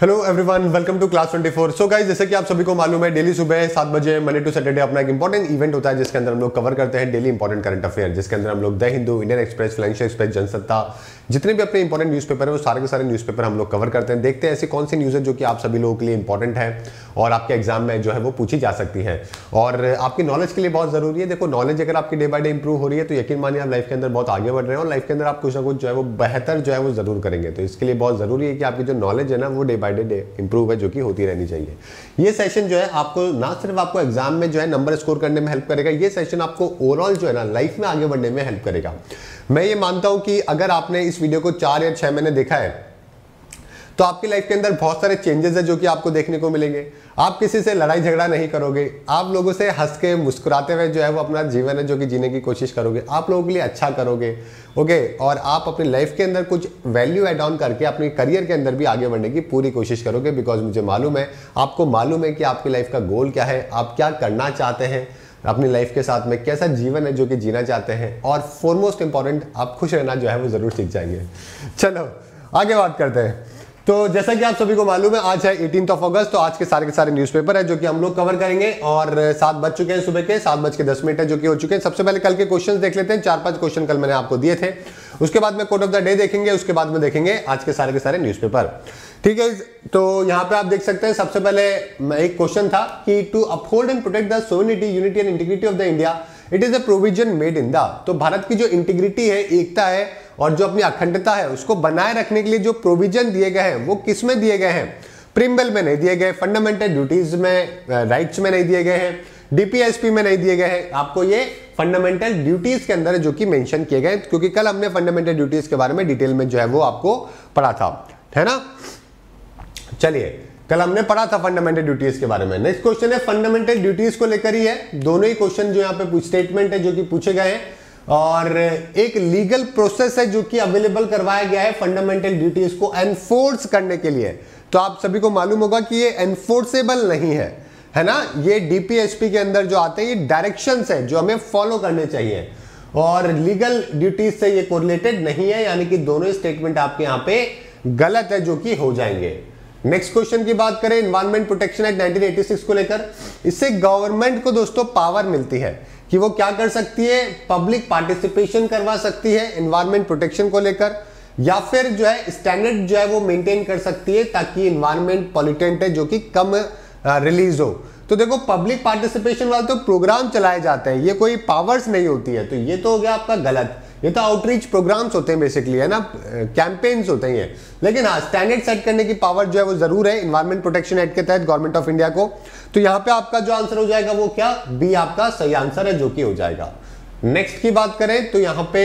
Hello everyone welcome to class 24 so guys जैसे कि आप सभी को मालूम है डेली सुबह सात बजे मंडे टू सैटरडे अपना एक इंपॉर्टेंट इवेंट होता है, जिसके अंदर हम लोग कवर करते हैं डेली इंपॉर्टेंट करंट अफेयर जिसके अंदर हम लोग the Hindu Indian express financial express Jansatta, जितने भी अपने इंपॉर्टेंट न्यूज़पेपर है, वो सारे के सारे न्यूज़पेपर हम लोग कवर करते हैं। देखते हैं ऐसी कौन सी न्यूज़ है जो कि आप सभी लोगों के लिए इंपॉर्टेंट है और आपके एग्ज़ाम में जो है वो पूछी जा सकती है। और आपकी नॉलेज के लिए बहुत ज़रूरी है। देखो नॉलेज अगर आपकी डे बाय डे इंप्रूव हो रही है तो यकीन मानिए आप लाइफ के अंदर बहुत आगे बढ़ रहे हैं और लाइफ के अंदर आप कुछ ना कुछ जो है वो बेहतर जो है वो ज़रूर करेंगे। तो इसके लिए बहुत ज़रूरी है कि आपकी जो नॉलेज है ना, वो डे बाय डे इंप्रूव है, जो कि होती रहनी चाहिए। ये सेशन जो है, आपको ना सिर्फ़ आपको एग्ज़ाम में जो है नंबर स्कोर करने में हेल्प करेगा, ये सेशन आपको ओवरऑल जो है ना लाइफ में आगे बढ़ने में हेल्प करेगा। मैं ये मानता हूँ कि अगर आपने इस वीडियो को चार या छह महीने देखा है तो आपकी लाइफ के अंदर बहुत सारे चेंजेस है जो कि आपको देखने को मिलेंगे। आप किसी से लड़ाई झगड़ा नहीं करोगे। आप लोगों से हंस के मुस्कुराते हुए जो है वो अपना जीवन है जो कि जीने की कोशिश करोगे। आप लोगों के लिए अच्छा करोगे। ओके? और आप अपनी लाइफ के अंदर कुछ वैल्यू एड ऑन करके अपने करियर के अंदर भी आगे बढ़ने की पूरी कोशिश करोगे बिकॉज़ मुझे मालूम है, आपको मालूम है कि आपकी लाइफ का गोल क्या है, आप क्या करना चाहते हैं, अपनी लाइफ के साथ में कैसा जीवन है जो कि जीना चाहते हैं। और फॉरमोस्ट इंपॉर्टेंट आप खुश रहना जो है वो ज़रूर सीख जाएँगे। चलो, आगे बात करते हैं। तो जैसा कि आप सभी को मालूम है, आज है एटीन ऑफ़ अगस्त तो आज के सारे के सारे न्यूज़पेपर है जो कि हम लोग कवर करेंगे और सात बज चुके हैं सुबह के, सात बज के दस मिनट है जो कि हो चुके हैं। सबसे पहले कल के क्वेश्चंस देख लेते हैं, चार पाँच क्वेश्चन कल मैंने आपको दिए थे। उसके बाद में कोड ऑफ़ द डे देखेंगे, उसके बाद में देखेंगे आज के सारे के सारे न्यूज़पेपर ठीक है तो यहाँ पे आप देख सकते हैं, सबसे पहले एक क्वेश्चन था कि to uphold and protect the unity and integrity of the India it is a provision made in the तो भारत की जो इंटीग्रिटी है, एकता है और जो अपनी अखंडता है, उसको बनाए रखने के लिए जो प्रोविज़न दिए गए हैं, वो किसमें दिए गए हैं? प्रिम्बल में नहीं दिए गए फंडामेंटल ड्यूटीज़ में राइट्स में नहीं दिए गए हैं डीपीएसपी में नहीं दिए गए हैं। आपको ये फंडामेंटल ड्यूटीज़ के अंदर जो कि मेंशन किए गए क्योंकि कल हमने फंडामेंटल ड्यूटीज़ के बारे में डिटेल में जो है वो आपको पढ़ा था, है ना? चलिए कल हमने पढ़ा था फंडामेंटल ड्यूटीज़ के बारे में। नेक्स्ट क्वेश्चन है फंडामेंटल ड्यूटीज़ को लेकर ही है। दोनों ही क्वेश्चन जो यहाँ पे स्टेटमेंट है जो कि पूछे गए हैं। और एक लीगल प्रोसेस है जो कि अवेलेबल करवाया गया है फंडामेंटल ड्यूटीज़ को एनफोर्स करने के लिए। तो आप सभी को मालूम होगा कि ये एनफोर्सेबल नहीं है। है ना? ये डीपीएसपी के अंदर जो आते हैं, ये डायरेक्शन है जो हमें फॉलो करने चाहिए। और लीगल ड्यूटीज़ से ये कोरिलेटेड नहीं है, यानी कि दोनों स्टेटमेंट आपके यहाँ पे गलत है जो कि हो जाएँगे। नेक्स्ट क्वेश्चन की बात करें इन्वायरमेंट प्रोटेक्शन एक्ट 1986 को लेकर। इससे गवर्नमेंट को दोस्तों पावर मिलती है कि वो क्या कर सकती है? पब्लिक पार्टिसिपेशन करवा सकती है इन्वायरमेंट प्रोटेक्शन को लेकर, या फिर जो है स्टैंडर्ड जो है वो मेंटेन कर सकती है ताकि इन्वायरमेंट पॉल्यूटेंट है जो कि कम रिलीज़ हो। तो देखो पब्लिक पार्टिसिपेशन वाले तो प्रोग्राम चलाए जाते हैं, ये कोई पावर्स नहीं होती है। तो ये तो हो गया आपका गलत। ये तो आउटरीच प्रोग्राम्स होते हैं बेसिकली है ना? कैंपेन्स होते हैं ये। लेकिन हाँ स्टैंडर्ड सेट करने की पावर जो है वो ज़रूर है इन्वायरमेंट प्रोटेक्शन एक्ट के तहत गवर्नमेंट ऑफ़ इंडिया को। तो यहाँ पे आपका जो आंसर हो जाएगा वो क्या? बी आपका सही आंसर है, जो कि हो जाएगा। नेक्स्ट की बात करें तो यहाँ पे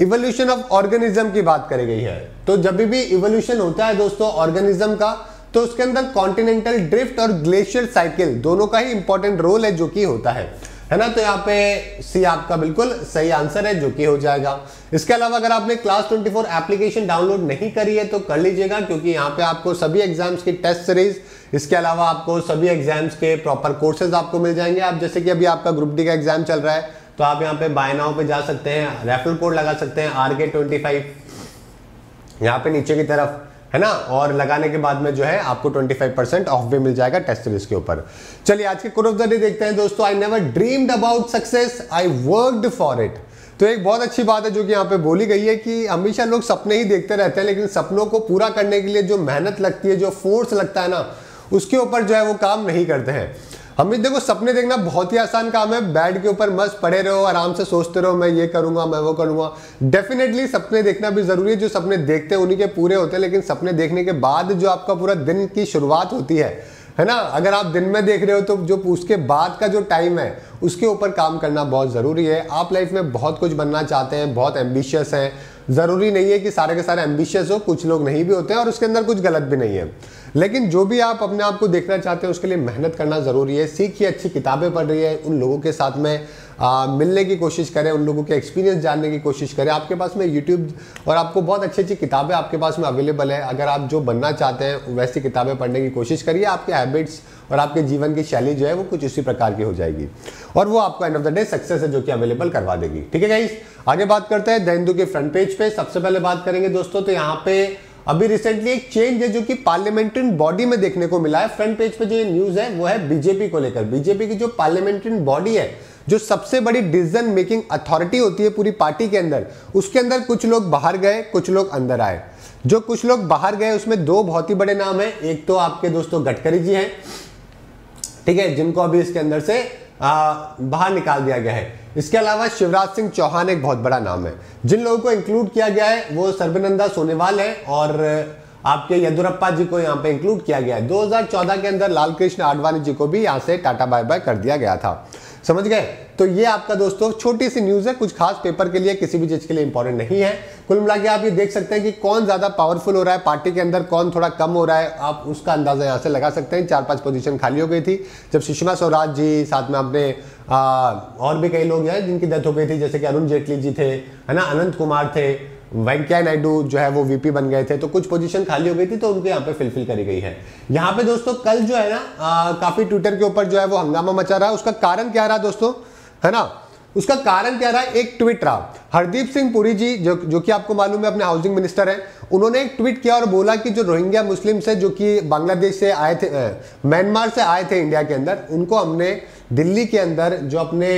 इवोल्यूशन ऑफ़ ऑर्गेनिज्म की बात करी गई है। तो जब भी इवोल्यूशन होता है दोस्तों ऑर्गेनिज्म का तो उसके अंदर कॉन्टिनेंटल ड्रिफ्ट और ग्लेशियर साइकिल दोनों का ही इंपॉर्टेंट रोल है जो कि होता है। है ना? तो यहाँ पे सी आपका बिल्कुल सही आंसर है, जो कि हो जाएगा। इसके अलावा अगर आपने क्लास 24 एप्लीकेशन डाउनलोड नहीं करी है तो कर लीजिएगा, क्योंकि यहाँ पे आपको सभी एग्ज़ाम्स की टेस्ट सीरीज़ इसके अलावा आपको सभी एग्ज़ाम्स के प्रॉपर कोर्सेज आपको मिल जाएँगे। आप जैसे कि अभी आपका ग्रुप डी का एग्ज़ाम चल रहा है तो आप यहाँ पे बाय नाउ पे जा सकते हैं रेफरल कोड लगा सकते हैं आर के ट्वेंटी फाइव यहाँ पे नीचे की तरफ़ है ना? और लगाने के बाद में जो है आपको 25 परसेंट ऑफ़ भी मिल जाएगा टेस्ट सीरीज़ के ऊपर। चलिए, आज के कोर ऑफ़ देखते हैं दोस्तों। I never dreamed about success I worked for it तो एक बहुत अच्छी बात है जो कि यहाँ पे बोली गई है कि हमेशा लोग सपने ही देखते रहते हैं, लेकिन सपनों को पूरा करने के लिए जो मेहनत लगती है, जो फोर्स लगता है ना, उसके ऊपर जो है वो काम नहीं करते हैं। हमें देखो, सपने देखना बहुत ही आसान काम है। बेड के ऊपर मस्त पड़े रहो, आराम से सोचते रहो, मैं ये करूँगा, मैं वो करूँगा। डेफिनेटली सपने देखना भी ज़रूरी है। जो सपने देखते हैं, उन्हीं के पूरे होते हैं, लेकिन सपने देखने के बाद जो आपका पूरा दिन की शुरुआत होती है है ना? अगर आप दिन में देख रहे हो तो जो उसके बाद का जो टाइम है, उसके ऊपर काम करना बहुत ज़रूरी है। आप लाइफ में बहुत कुछ बनना चाहते हैं, बहुत एम्बिशियस हैं। ज़रूरी नहीं है कि सारे के सारे एम्बिशियस हो, कुछ लोग नहीं भी होते हैं, और उसके अंदर कुछ गलत भी नहीं है। लेकिन जो भी आप अपने आप को देखना चाहते हैं उसके लिए मेहनत करना ज़रूरी है। सीखिए अच्छी किताबें पढ़ रही है उन लोगों के साथ में आ, मिलने की कोशिश करें उन लोगों के एक्सपीरियंस जानने की कोशिश करें। आपके पास में यूट्यूब और आपको बहुत अच्छी अच्छी किताबें आपके पास में अवेलेबल है। अगर आप जो बनना चाहते हैं वैसी किताबें पढ़ने की कोशिश करिए। आपके हैबिट्स और आपके जीवन की शैली जो है वो कुछ उसी प्रकार की हो जाएगी। और वो आपको end of the day success है जो कि अवेलेबल करवा देगी। ठीक है गाइस आगे बात करते हैं द के फ्रंट पेज पे। सबसे पहले बात करेंगे दोस्तों तो यहाँ पे अभी रिसेंटली एक चेंज है जो कि पार्लियामेंट्री बॉडी में देखने को मिला है। फ्रंट पेज पे जो न्यूज़ है वो है बीजेपी को लेकर। बीजेपी की जो पार्लियामेंट्री बॉडी है जो सबसे बड़ी डिसीज़न मेकिंग अथॉरिटी होती है पूरी पार्टी के अंदर उसके अंदर कुछ लोग बाहर गए कुछ लोग अंदर आए। जो कुछ लोग बाहर गए उसमें दो बहुत ही बड़े नाम है। एक तो आपके दोस्तों गडकरी जी हैं ठीक है जिनको अभी इसके अंदर से आ, बाहर निकाल दिया गया है। इसके अलावा शिवराज सिंह चौहान एक बहुत बड़ा नाम है। जिन लोगों को इंक्लूड किया गया है, वो सर्वनंदा सोनेवाल है और आपके येदुरप्पा जी को यहाँ पे इंक्लूड किया गया है। 2014 के अंदर लालकृष्ण आडवाणी जी को भी यहाँ से टाटा बाय बाय कर दिया गया था। समझ गए? तो ये आपका दोस्तों, छोटी सी न्यूज़ है, कुछ खास पेपर के लिए, किसी भी चीज़ के लिए इंपॉर्टेंट नहीं है। कुल मिला आप ये देख सकते हैं कि कौन ज़्यादा पावरफुल हो रहा है पार्टी के अंदर, कौन थोड़ा कम हो रहा है, आप उसका अंदाज़ा यहाँ से लगा सकते हैं। चार पाँच पोजीशन खाली हो गई थी। जब सुषमा स्वराज जी, साथ में अपने और भी कई लोग हैं जिनकी डेथ हो गई थी, जैसे कि अरुण जेटली जी थे, है ना, अनंत कुमार थे, वेंकैया नायडू जो है वो वीपी बन गए थे। तो कुछ पोजीशन खाली हो गई थी तो उनके यहाँ पे फिलफिल करी गई है। यहाँ पे दोस्तों, कल जो है ना काफ़ी ट्विटर के ऊपर जो है वो हंगामा मचा रहा है। उसका कारण क्या रहा दोस्तों? है ना? उसका कारण क्या रहा? एक ट्वीट रहा। हरदीप सिंह पुरी जी जो जो कि आपको मालूम है अपने हाउसिंग मिनिस्टर हैं उन्होंने एक ट्वीट किया और बोला कि जो रोहिंग्या मुस्लिम्स है जो कि बांग्लादेश से आए थे म्यांमार से आए थे इंडिया के अंदर उनको हमने दिल्ली के अंदर जो अपने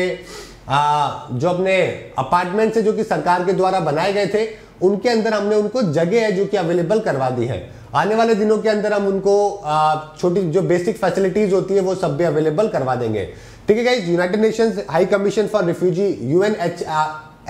आ, जो अपने अपार्टमेंट से जो कि सरकार के द्वारा बनाए गए थे उनके अंदर हमने उनको जगह है जो कि अवेलेबल करवा दी है। आने वाले दिनों के अंदर हम उनको छोटी जो बेसिक फैसिलिटीज़ होती है वो सब भी अवेलेबल करवा देंगे। ठीक है guys united nations high commission for refugee UN H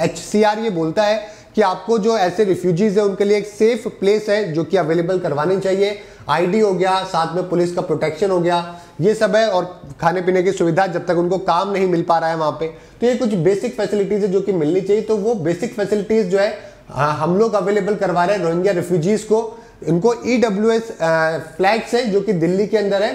H C R ये बोलता है कि आपको जो ऐसे रिफ्यूजीज है, उनके लिए एक सेफ़ प्लेस है जो कि अवेलेबल करवानी चाहिए। आईडी हो गया, साथ में पुलिस का प्रोटेक्शन हो गया। ये सब है और खाने पीने की सुविधा जब तक उनको काम नहीं मिल पा रहा है वहाँ पे। तो ये कुछ बेसिक फैसिलिटीज़ है जो कि मिलनी चाहिए। तो वो बेसिक फैसिलिटीज़ जो है हम लोग अवेलेबल करवा रहे हैं रोहिंग्या रिफ्यूजीज को। इनको ई डब्ल्यू एस फ्लैग्स है जो कि दिल्ली के अंदर है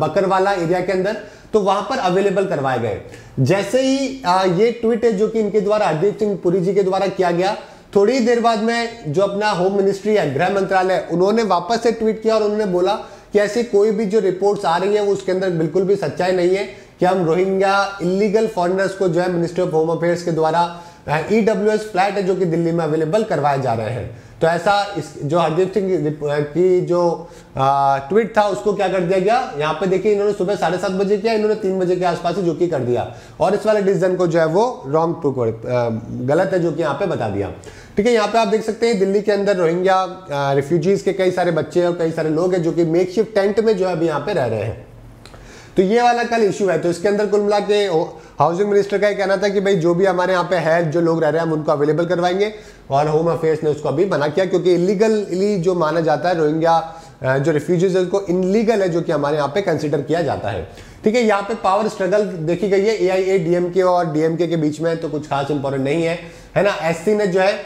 बकरवाला एरिया के अंदर। तो वहाँ पर अवेलेबल करवाए गए। जैसे ही आ, ये ट्वीट है जो कि इनके द्वारा हरदीप सिंह पुरी जी के द्वारा किया गया थोड़ी देर बाद में जो अपना होम मिनिस्ट्री है गृह मंत्रालय उन्होंने वापस से ट्वीट किया और उन्होंने बोला कि ऐसी कोई भी जो रिपोर्ट्स आ रही है वो उसके अंदर बिल्कुल भी सच्चाई नहीं है कि हम रोहिंग्या इलीगल फॉरनर्स को जो है मिनिस्ट्री ऑफ़ होम अफेयर्स के द्वारा ई डब्ल्यू एस फ्लैट है जो कि दिल्ली में अवेलेबल करवाए जा रहे हैं। तो ऐसा इस, जो हरदीप सिंह की जो ट्वीट था, उसको क्या कर दिया गया? यहाँ पे देखिए, इन्होंने सुबह साढ़े सात बजे किया, इन्होंने तीन बजे के आसपास जो कि कर दिया। और इस वाले डिसीज़न को जो है वो रॉन्ग टू गलत है, जो कि यहाँ पे बता दिया। ठीक है, यहाँ पे आप देख सकते हैं, दिल्ली के अंदर रोहिंग्या रिफ्यूजीज के कई सारे बच्चे और कई सारे लोग हैं, जो कि मेक टेंट में जो है अभी यहाँ पे रह रहे हैं। तो ये वाला कल इश्यू है। तो इसके अंदर कुल मिला के हाउसिंग मिनिस्टर का ये कहना था कि भाई, जो भी हमारे यहाँ पे है, जो लोग रह रहे हैं, हम उनको अवेलेबल करवाएँगे। और होम अफेयर्स ने उसको अभी मना किया, क्योंकि इलीगली जो माना जाता है रोहिंग्या जो रिफ्यूजीज है उसको इनलीगल है, जो कि हमारे यहाँ पे कंसिडर किया जाता है। ठीक है, यहाँ पे पावर स्ट्रगल देखी गई है। ए आई ए डीएमके और डीएमके के बीच में तो कुछ खास इंपॉर्टेंट नहीं है। है ना? एससी ने जो है,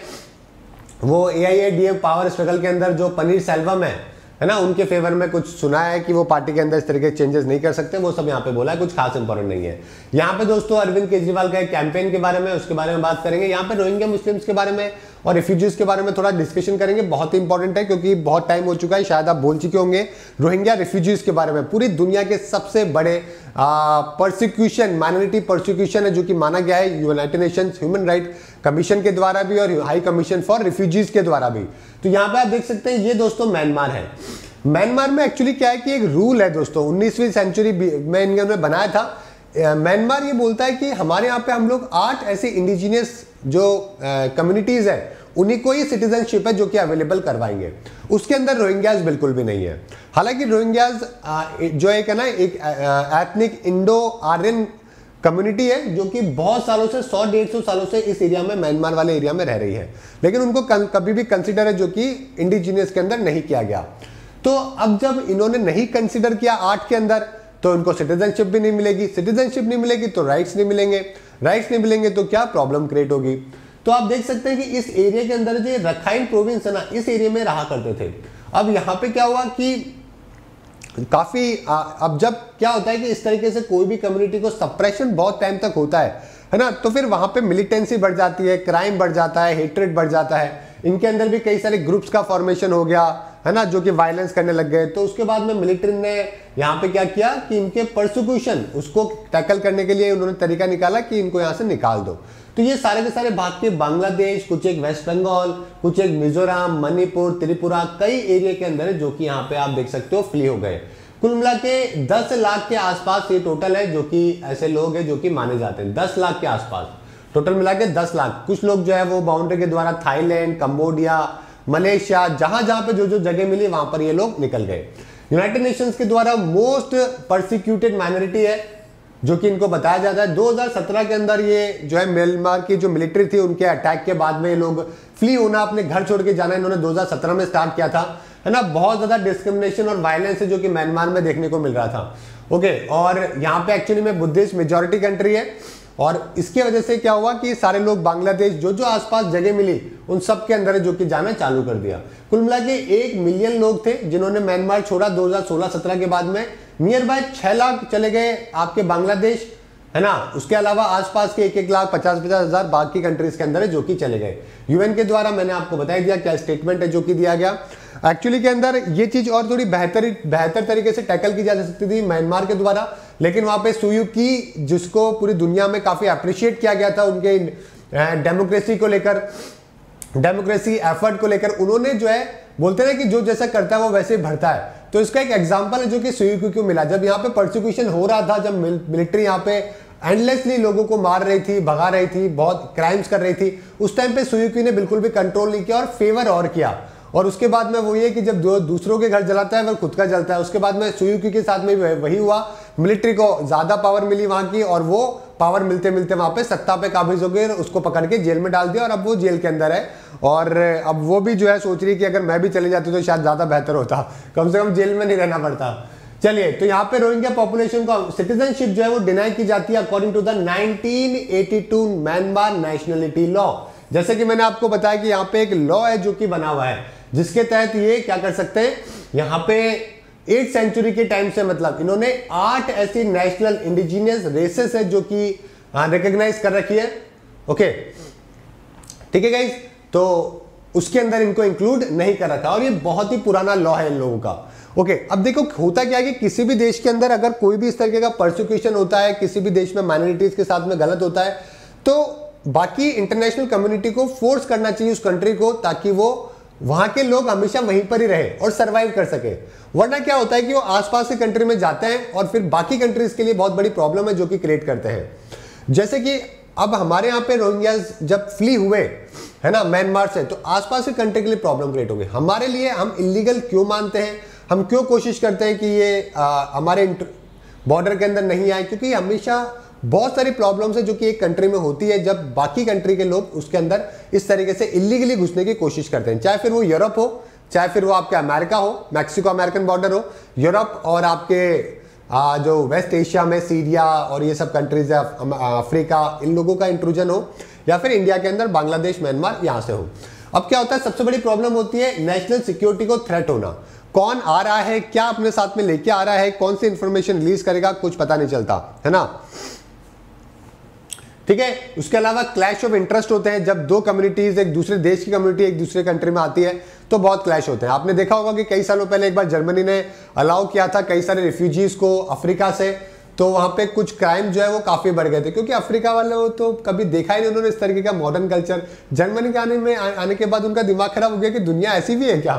वो A I A DM power struggle के अंदर जो पनीर सेल्वम है है ना? उनके फेवर में कुछ सुना है कि वो पार्टी के अंदर इस तरीके चेंजेस नहीं कर सकते, वो सब यहाँ पे बोला है, कुछ खास इंपॉर्टेंट नहीं है। यहाँ पे दोस्तों अरविंद केजरीवाल का एक कैंपेन के बारे में, उसके बारे में बात करेंगे। यहाँ पे रोहिंग्या मुस्लिम्स के बारे में और रिफ्यूजीज के बारे में थोड़ा डिस्कशन करेंगे, बहुत ही इंपॉर्टेंट है क्योंकि बहुत टाइम हो चुका है, शायद आप बोल चुके होंगे। रोहिंग्या रिफ्यूजीज के बारे में, पूरी दुनिया के सबसे बड़े परसिक्यूशन माइनॉरिटी परसिक्यूशन है जो कि माना गया है united nation human right commission के द्वारा भी और हाई कमीशन फॉर रिफ्यूजीज के द्वारा भी। तो यहाँ पे आप देख सकते हैं, ये दोस्तों म्यांमार है। म्यांमार में एक्चुअली क्या है कि एक रूल है दोस्तों 19वीं सेंचुरी में इन्होंने बनाया था। म्यांमार ये बोलता है कि हमारे यहाँ पे हम लोग आठ ऐसे इंडिजीनियस जो कम्युनिटीज है, उन्हीं को ही सिटीजनशिप है जो कि अवेलेबल करवाएँगे। उसके अंदर रोहिंग्याज बिल्कुल भी नहीं है। हालाँकि रोहिंग्याज जो एक है ना, एक एथनिक इंडो आर्यन कम्युनिटी है, जो कि बहुत सालों से, सौ डेढ़ सौ सालों से इस एरिया में म्यांमार वाले एरिया में रह रही है। लेकिन उनको कभी भी कंसिडर है जो कि इंडिजीनियस के अंदर नहीं किया गया। तो अब जब इन्होंने नहीं कंसिडर किया आर्ट के अंदर तो इनको सिटीजनशिप भी नहीं मिलेगी। सिटीजनशिप नहीं मिलेगी तो राइट्स नहीं मिलेंगे। राइट्स नहीं मिलेंगे तो क्या प्रॉब्लम क्रिएट होगी? तो आप देख सकते हैं कि इस एरिया के अंदर जो रखाइन प्रोविंस है ना, इस एरिया में रहा करते थे। अब यहाँ पे क्या हुआ कि काफ़ी अब जब क्या होता है कि इस तरीके से कोई भी कम्युनिटी को सप्रेशन बहुत टाइम तक होता है है ना? तो फिर वहाँ पे मिलिटेंसी बढ़ जाती है क्राइम बढ़ जाता है हेट्रेड बढ़ जाता है। इनके अंदर भी कई सारे ग्रुप्स का फॉर्मेशन हो गया। है ना, जो कि वायलेंस करने लग गए। तो उसके बाद में मिलिट्री ने यहाँ पे क्या किया कि इनके परसिक्यूशन उसको टैकल करने के लिए उन्होंने तरीका निकाला कि इनको यहाँ से निकाल दो। तो ये सारे के सारे भाग के बांग्लादेश, कुछ एक वेस्ट बंगाल कुछ एक मिजोरम, मणिपुर, त्रिपुरा, कई एरिया के अंदर है जो कि यहाँ पे आप देख सकते हो फ्ली हो गए। कुल मिला के 10 लाख के आसपास ये टोटल है जो कि ऐसे लोग हैं जो कि माने जाते हैं। 10 लाख के आसपास। टोटल मिला के 10 लाख। कुछ लोग जो है वो बाउंड्री के द्वारा थाईलैंड कंबोडिया मलेशिया, जहाँ जहाँ पे जो जो जगह मिली, वहाँ पर ये लोग निकल गए। यूनाइटेड नेशंस के द्वारा मोस्ट परसिक्यूटेड माइनॉरिटी है, जो कि इनको बताया जाता है। 2017 के अंदर ये जो है म्यांमार की जो मिलिट्री थी, उनके अटैक के बाद में ये लोग फ्ली होना, अपने घर छोड़ के जाना, इन्होंने 2017 में स्टार्ट किया था। है ना? बहुत ज़्यादा डिस्क्रिमिनेशन और वायलेंस है, जो कि म्यांमार में देखने को मिल रहा था। ओके और यहाँ पे एक्चुअली में बुद्धिस्ट मेजोरिटी कंट्री है। और इसकी वजह से क्या हुआ कि सारे लोग बांग्लादेश, जो जो आसपास जगह मिली, उन सब के अंदर जो कि जाना चालू कर दिया। कुल मिला के एक मिलियन लोग थे जिन्होंने म्यांमार छोड़ा 2016-17 के बाद में। नियर बाय छह लाख चले गए आपके बांग्लादेश, है ना? उसके अलावा आसपास के एक एक लाख पचास पचास हज़ार बाकी कंट्रीज़ के अंदर है जो कि चले गए। यूएन के द्वारा मैंने आपको बता दिया, क्या स्टेटमेंट है जो कि दिया गया। एक्चुअली के अंदर ये चीज़ और थोड़ी बेहतर बेहतर तरीके से टैकल की जा सकती थी म्यांमार के द्वारा। लेकिन वहाँ पे सुयू की, जिसको पूरी दुनिया में काफ़ी अप्रिशिएट किया गया था उनके डेमोक्रेसी को लेकर डेमोक्रेसी एफर्ट को लेकर, उन्होंने जो है, बोलते ना कि जो जैसा करता है वो वैसे ही भरता है। तो इसका एक एग्ज़ाम्पल है जो कि सुयुकी को मिला? जब यहाँ पे प्रोसिक्यूशन हो रहा था, जब मिलिट्री यहाँ पे एंडलेसली लोगों को मार रही थी, भगा रही थी, बहुत क्राइम्स कर रही थी, उस टाइम पे सुयुकी ने बिल्कुल भी कंट्रोल नहीं किया और फेवर और किया। और उसके बाद में वो ये कि जब जो दूसरों के घर जलाता है वह खुद का जलता है, उसके बाद में सुयुकी के साथ में वही हुआ। मिलिट्री को ज़्यादा पावर मिली वहाँ की और वो पावर मिलते मिलते वहाँ पे सत्ता पे काबिज हो गए उसको पकड़ के जेल में डाल दिया और अब वो जेल के अंदर है। और अब वो भी जो है सोच रही कि अगर मैं भी चले जाती तो शायद ज़्यादा बेहतर होता। कम से कम जेल में नहीं रहना पड़ता। चलिए तो यहाँ पे रोहिंग्या पॉपुलेशन को सिटीजनशिप जो है वो डिनाई की जाती है according to the 1982 Myanmar nationality law जैसे कि मैंने आपको बताया कि यहाँ पे एक लॉ है जो कि बना हुआ है। जिसके तहत ये क्या कर सकते हैं? यहाँ पे एट सेंचुरी के टाइम से मतलब इन्होंने आठ ऐसी नेशनल इंडिजीनियस रेसेस है जो कि रिकॉग्नाइज कर रखी है। ओके ठीक है गाइज़ तो उसके अंदर इनको इंक्लूड नहीं कर रखा और ये बहुत ही पुराना लॉ है इन लोगों का। ओके okay, अब देखो होता क्या है कि किसी भी देश के अंदर अगर कोई भी इस तरीके का प्रोसिक्यूशन होता है किसी भी देश में माइनॉरिटीज के साथ में गलत होता है तो बाकी इंटरनेशनल कम्युनिटी को फोर्स करना चाहिए उस कंट्री को ताकि वो वहाँ के लोग हमेशा वहीं पर ही रहे और सरवाइव कर सके। वरना क्या होता है कि वो आसपास के कंट्री में जाते हैं और फिर बाकी कंट्रीज़ के लिए बहुत बड़ी प्रॉब्लम है जो कि क्रिएट करते हैं। जैसे कि अब हमारे यहाँ पे रोहिंग्या जब फ्ली हुए है ना म्यांमार से तो आसपास के कंट्री के लिए प्रॉब्लम क्रिएट होगी हमारे लिए हम इलीगल क्यों मानते हैं? हम क्यों कोशिश करते हैं कि ये आ, हमारे बॉर्डर के अंदर नहीं आए? क्योंकि हमेशा बहुत सारी प्रॉब्लम्स है जो कि एक कंट्री में होती है जब बाकी कंट्री के लोग उसके अंदर इस तरीके से इलीगली घुसने की कोशिश करते हैं। चाहे फिर वो यूरोप हो चाहे फिर वो आपके अमेरिका हो मैक्सिको अमेरिकन बॉर्डर हो यूरोप और आपके आ, जो वेस्ट एशिया में सीरिया और ये सब कंट्रीज़ है अफ्रीका इन लोगों का इंट्रूजन हो या फिर इंडिया के अंदर बांग्लादेश म्यांमार यहाँ से हो। अब क्या होता है सबसे बड़ी प्रॉब्लम होती है नेशनल सिक्योरिटी को थ्रेट होना। कौन आ रहा है क्या अपने साथ में लेके आ रहा है कौन सी इंफॉर्मेशन रिलीज़ करेगा कुछ पता नहीं चलता है ना? ठीक है? उसके अलावा क्लैश ऑफ़ इंटरेस्ट होते हैं। जब दो कम्युनिटीज एक दूसरे देश की कम्युनिटी एक दूसरे कंट्री में आती है तो बहुत क्लैश होते हैं। आपने देखा होगा कि कई सालों पहले एक बार जर्मनी ने अलाउ किया था कई सारे रिफ्यूजीज को अफ्रीका से। तो वहाँ पे कुछ क्राइम जो है वो काफ़ी बढ़ गए थे। क्योंकि अफ्रीका वाले वो तो कभी देखा ही नहीं उन्होंने इस तरीके का मॉडर्न कल्चर जर्मनी के आने में आने के बाद उनका दिमाग खराब हो गया कि दुनिया ऐसी भी है क्या?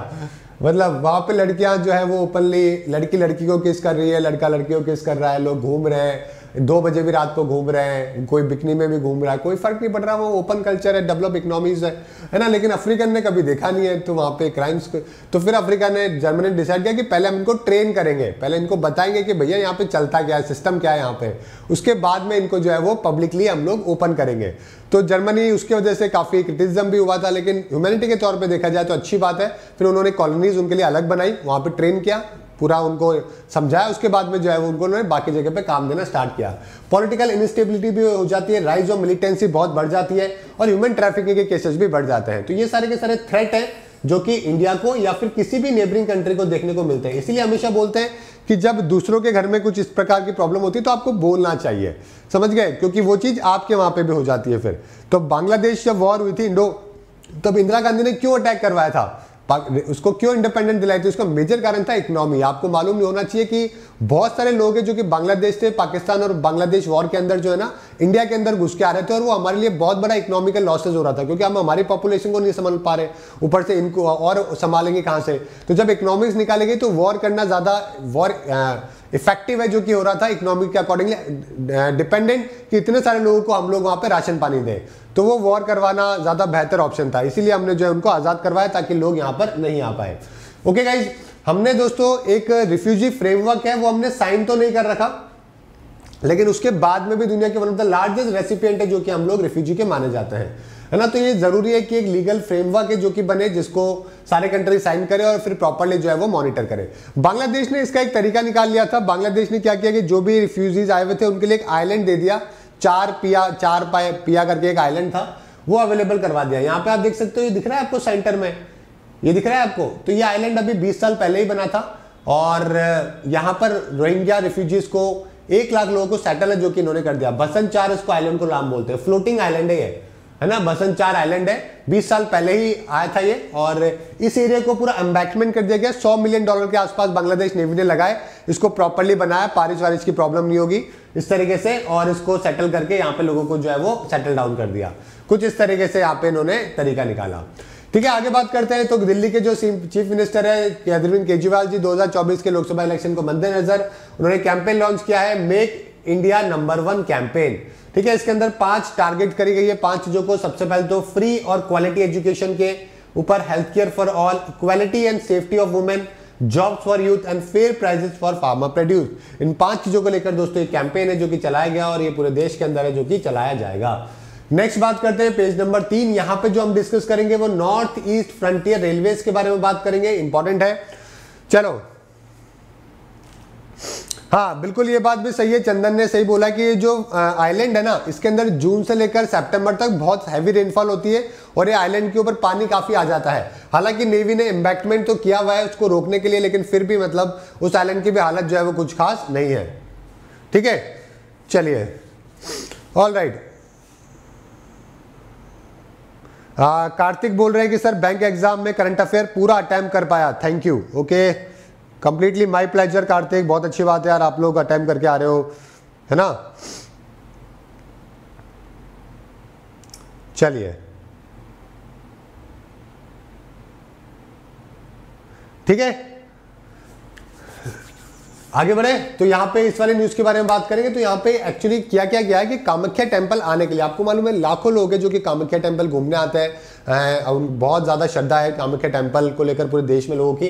मतलब वहाँ पे लड़कियाँ जो है वो ओपनली लड़की लड़की को किस कर रही है लड़का लड़की को किस कर रहा है, लोग घूम रहे हैं। दो बजे भी रात को घूम रहे हैं, कोई बिकनी में भी घूम रहा है, कोई फ़र्क नहीं पड़ रहा, वो ओपन कल्चर है डेवलप इकोनॉमीज है है ना? लेकिन अफ्रीकन ने कभी देखा नहीं है तो वहाँ पे क्राइम्स तो फिर अफ्रीका ने जर्मनी ने डिसाइड किया कि पहले हम इनको ट्रेन करेंगे, पहले इनको बताएँगे कि भैया यहाँ पे चलता क्या है सिस्टम क्या है यहाँ पे। उसके बाद में इनको जो है वो पब्लिकली हम लोग ओपन करेंगे। तो जर्मनी उसकी वजह से काफ़ी क्रिटिज्म भी हुआ था, लेकिन ह्यूमैनिटी के तौर पर देखा जाए तो अच्छी बात है। फिर उन्होंने कॉलोनीज उनके लिए अलग बनाई, वहाँ पर ट्रेन किया। पूरा उनको समझाया, उसके बाद में जो है उनको उन्होंने बाकी जगह पे काम देना स्टार्ट किया। पॉलिटिकल इनस्टेबिलिटी भी हो जाती है राइज ऑफ़ मिलिटेंसी बहुत बढ़ जाती है और ह्यूमन ट्रैफिकिंग के केसेस भी बढ़ जाते हैं। तो ये सारे के सारे थ्रेट हैं जो कि इंडिया को या फिर किसी भी नेबरिंग कंट्री को देखने को मिलते हैं। इसीलिए हमेशा बोलते हैं कि जब दूसरों के घर में कुछ इस प्रकार की प्रॉब्लम होती है तो आपको बोलना चाहिए। समझ गए? क्योंकि वो चीज़ आपके वहाँ पे भी हो जाती है फिर। तो बांग्लादेश जब वॉर हुई थी इंडो तब इंदिरा गांधी ने क्यों अटैक करवाया था? उसको क्यों इंडिपेंडेंट दिलाई थी? उसका मेजर कारण था इकोनॉमी आपको मालूम नहीं होना चाहिए कि बहुत सारे लोग हैं जो कि बांग्लादेश से पाकिस्तान और बांग्लादेश वॉर के अंदर जो है ना इंडिया के अंदर घुस के आ रहे थे और वो हमारे लिए बहुत बड़ा इकोनॉमिकल लॉसेज हो रहा था क्योंकि हम हमारी पॉपुलेशन को नहीं संभाल पा रहे। ऊपर से इनको और संभालेंगे कहाँ से? तो जब इकोनॉमिक्स निकालेंगे तो वॉर करना ज़्यादा वॉर इफ़ेक्टिव है जो कि हो रहा था इकोनॉमिक के अकॉर्डिंगली डिपेंडेंट कि इतने सारे लोगों को हम लोग वहाँ पे राशन पानी दें। तो वो वॉर करवाना ज़्यादा बेहतर ऑप्शन था। इसीलिए हमने जो है उनको आज़ाद करवाया ताकि लोग यहाँ पर नहीं आ पाए। ओके गाइज़ हमने दोस्तों एक रिफ्यूजी फ्रेमवर्क है, वो हमने साइन तो नहीं कर रखा। लेकिन उसके बाद में भी दुनिया के one of the largest recipient है जो कि हम लोग रिफ्यूजी के माने जाते हैं। है ना? तो ये ज़रूरी है कि एक लीगल फ्रेमवर्क है जो कि बने, जिसको सारे कंट्री साइन करे और फिर प्रॉपरली जो है वो मॉनिटर करे। बांग्लादेश ने इसका एक तरीका निकाल लिया था। बांग्लादेश ने क्या किया कि जो भी रिफ्यूजीज आए हुए थे, उनके लिए एक आइलैंड दे दिया। चार पिया, चार पाए, पिया करके एक आइलैंड था। वो अवेलेबल करवा दिया। यहाँ पे आप देख सकते हो, ये दिख रहा है आपको सेंटर में। ये दिख रहा है आपको? तो ये आइलैंड अभी 20 साल पहले ही बना था और यहाँ पर रोहिंग्या रिफ्यूजीज को एक लाख लोगों को सेटल है, जो कि इन्होंने कर दिया। बसंत चार इसको आइलैंड को नाम बोलते हैं। फ्लोटिंग आइलैंड है है ना? बसंत चार आइलैंड है। 20 साल पहले ही आया था ये और इस एरिया को पूरा एम्बैकमेंट कर दिया गया। 100 मिलियन डॉलर के आसपास बांग्लादेश नेवी ने लगाए इसको प्रॉपरली बनाया। बारिश वारिश की प्रॉब्लम नहीं होगी इस तरीके से और इसको सेटल करके यहाँ पे लोगों को जो है वो सेटल डाउन कर दिया। कुछ इस तरीके से यहाँ पे इन्होंने तरीका निकाला। ठीक है, आगे बात करते हैं। तो दिल्ली के जो चीफ मिनिस्टर है अरविंद केजरीवाल जी 2024 के लोकसभा इलेक्शन को मद्देनजर उन्होंने कैंपेन लॉन्च किया है। Make India number one campaign ठीक है, इसके अंदर पाँच टारगेट करी गई है, पाँच चीज़ों को सबसे पहले तो फ्री और क्वालिटी एजुकेशन के ऊपर health care for all equality and safety of women jobs for youth and fair prices for farmer produce इन पाँच चीज़ों को लेकर दोस्तों कैंपेन है जो कि चलाया गया और ये पूरे देश के अंदर है जो कि चलाया जाएगा। नेक्स्ट बात करते हैं पेज नंबर तीन। यहाँ पे जो हम डिस्कस करेंगे वो नॉर्थ ईस्ट फ्रंटियर रेलवेज के बारे में बात करेंगे इंपॉर्टेंट है। चलो हाँ बिल्कुल, ये बात भी सही है। चंदन ने सही बोला कि ये जो आइलैंड है ना, इसके अंदर जून से लेकर सितंबर तक बहुत हैवी रेनफॉल होती है और ये आइलैंड के ऊपर पानी काफ़ी आ जाता है। हालाँकि नेवी ने एम्बैकमेंट तो किया हुआ है उसको रोकने के लिए, लेकिन फिर भी मतलब उस आइलैंड की भी हालत जो है वो कुछ खास नहीं है। ठीक है? चलिए। ऑल राइट कार्तिक बोल रहे हैं कि, सर बैंक एग्ज़ाम में करंट अफेयर पूरा अटैम्प कर पाया। Thank you okay completely my pleasure Kartik बहुत अच्छी बात है यार, आप लोग अटेम्प्ट करके आ रहे हो, है ना? चलिए। ठीक है? आगे बढ़े। तो यहाँ पे इस वाले न्यूज़ के बारे में बात करेंगे। तो यहाँ पे एक्चुअली क्या क्या गया है कि कामाख्या टेंपल आने के लिए, आपको मालूम है, लाखों लोग हैं जो कि कामाख्या टेंपल घूमने आते हैं। बहुत ज़्यादा श्रद्धा है कामाख्या टेंपल को लेकर पूरे देश में लोगों की।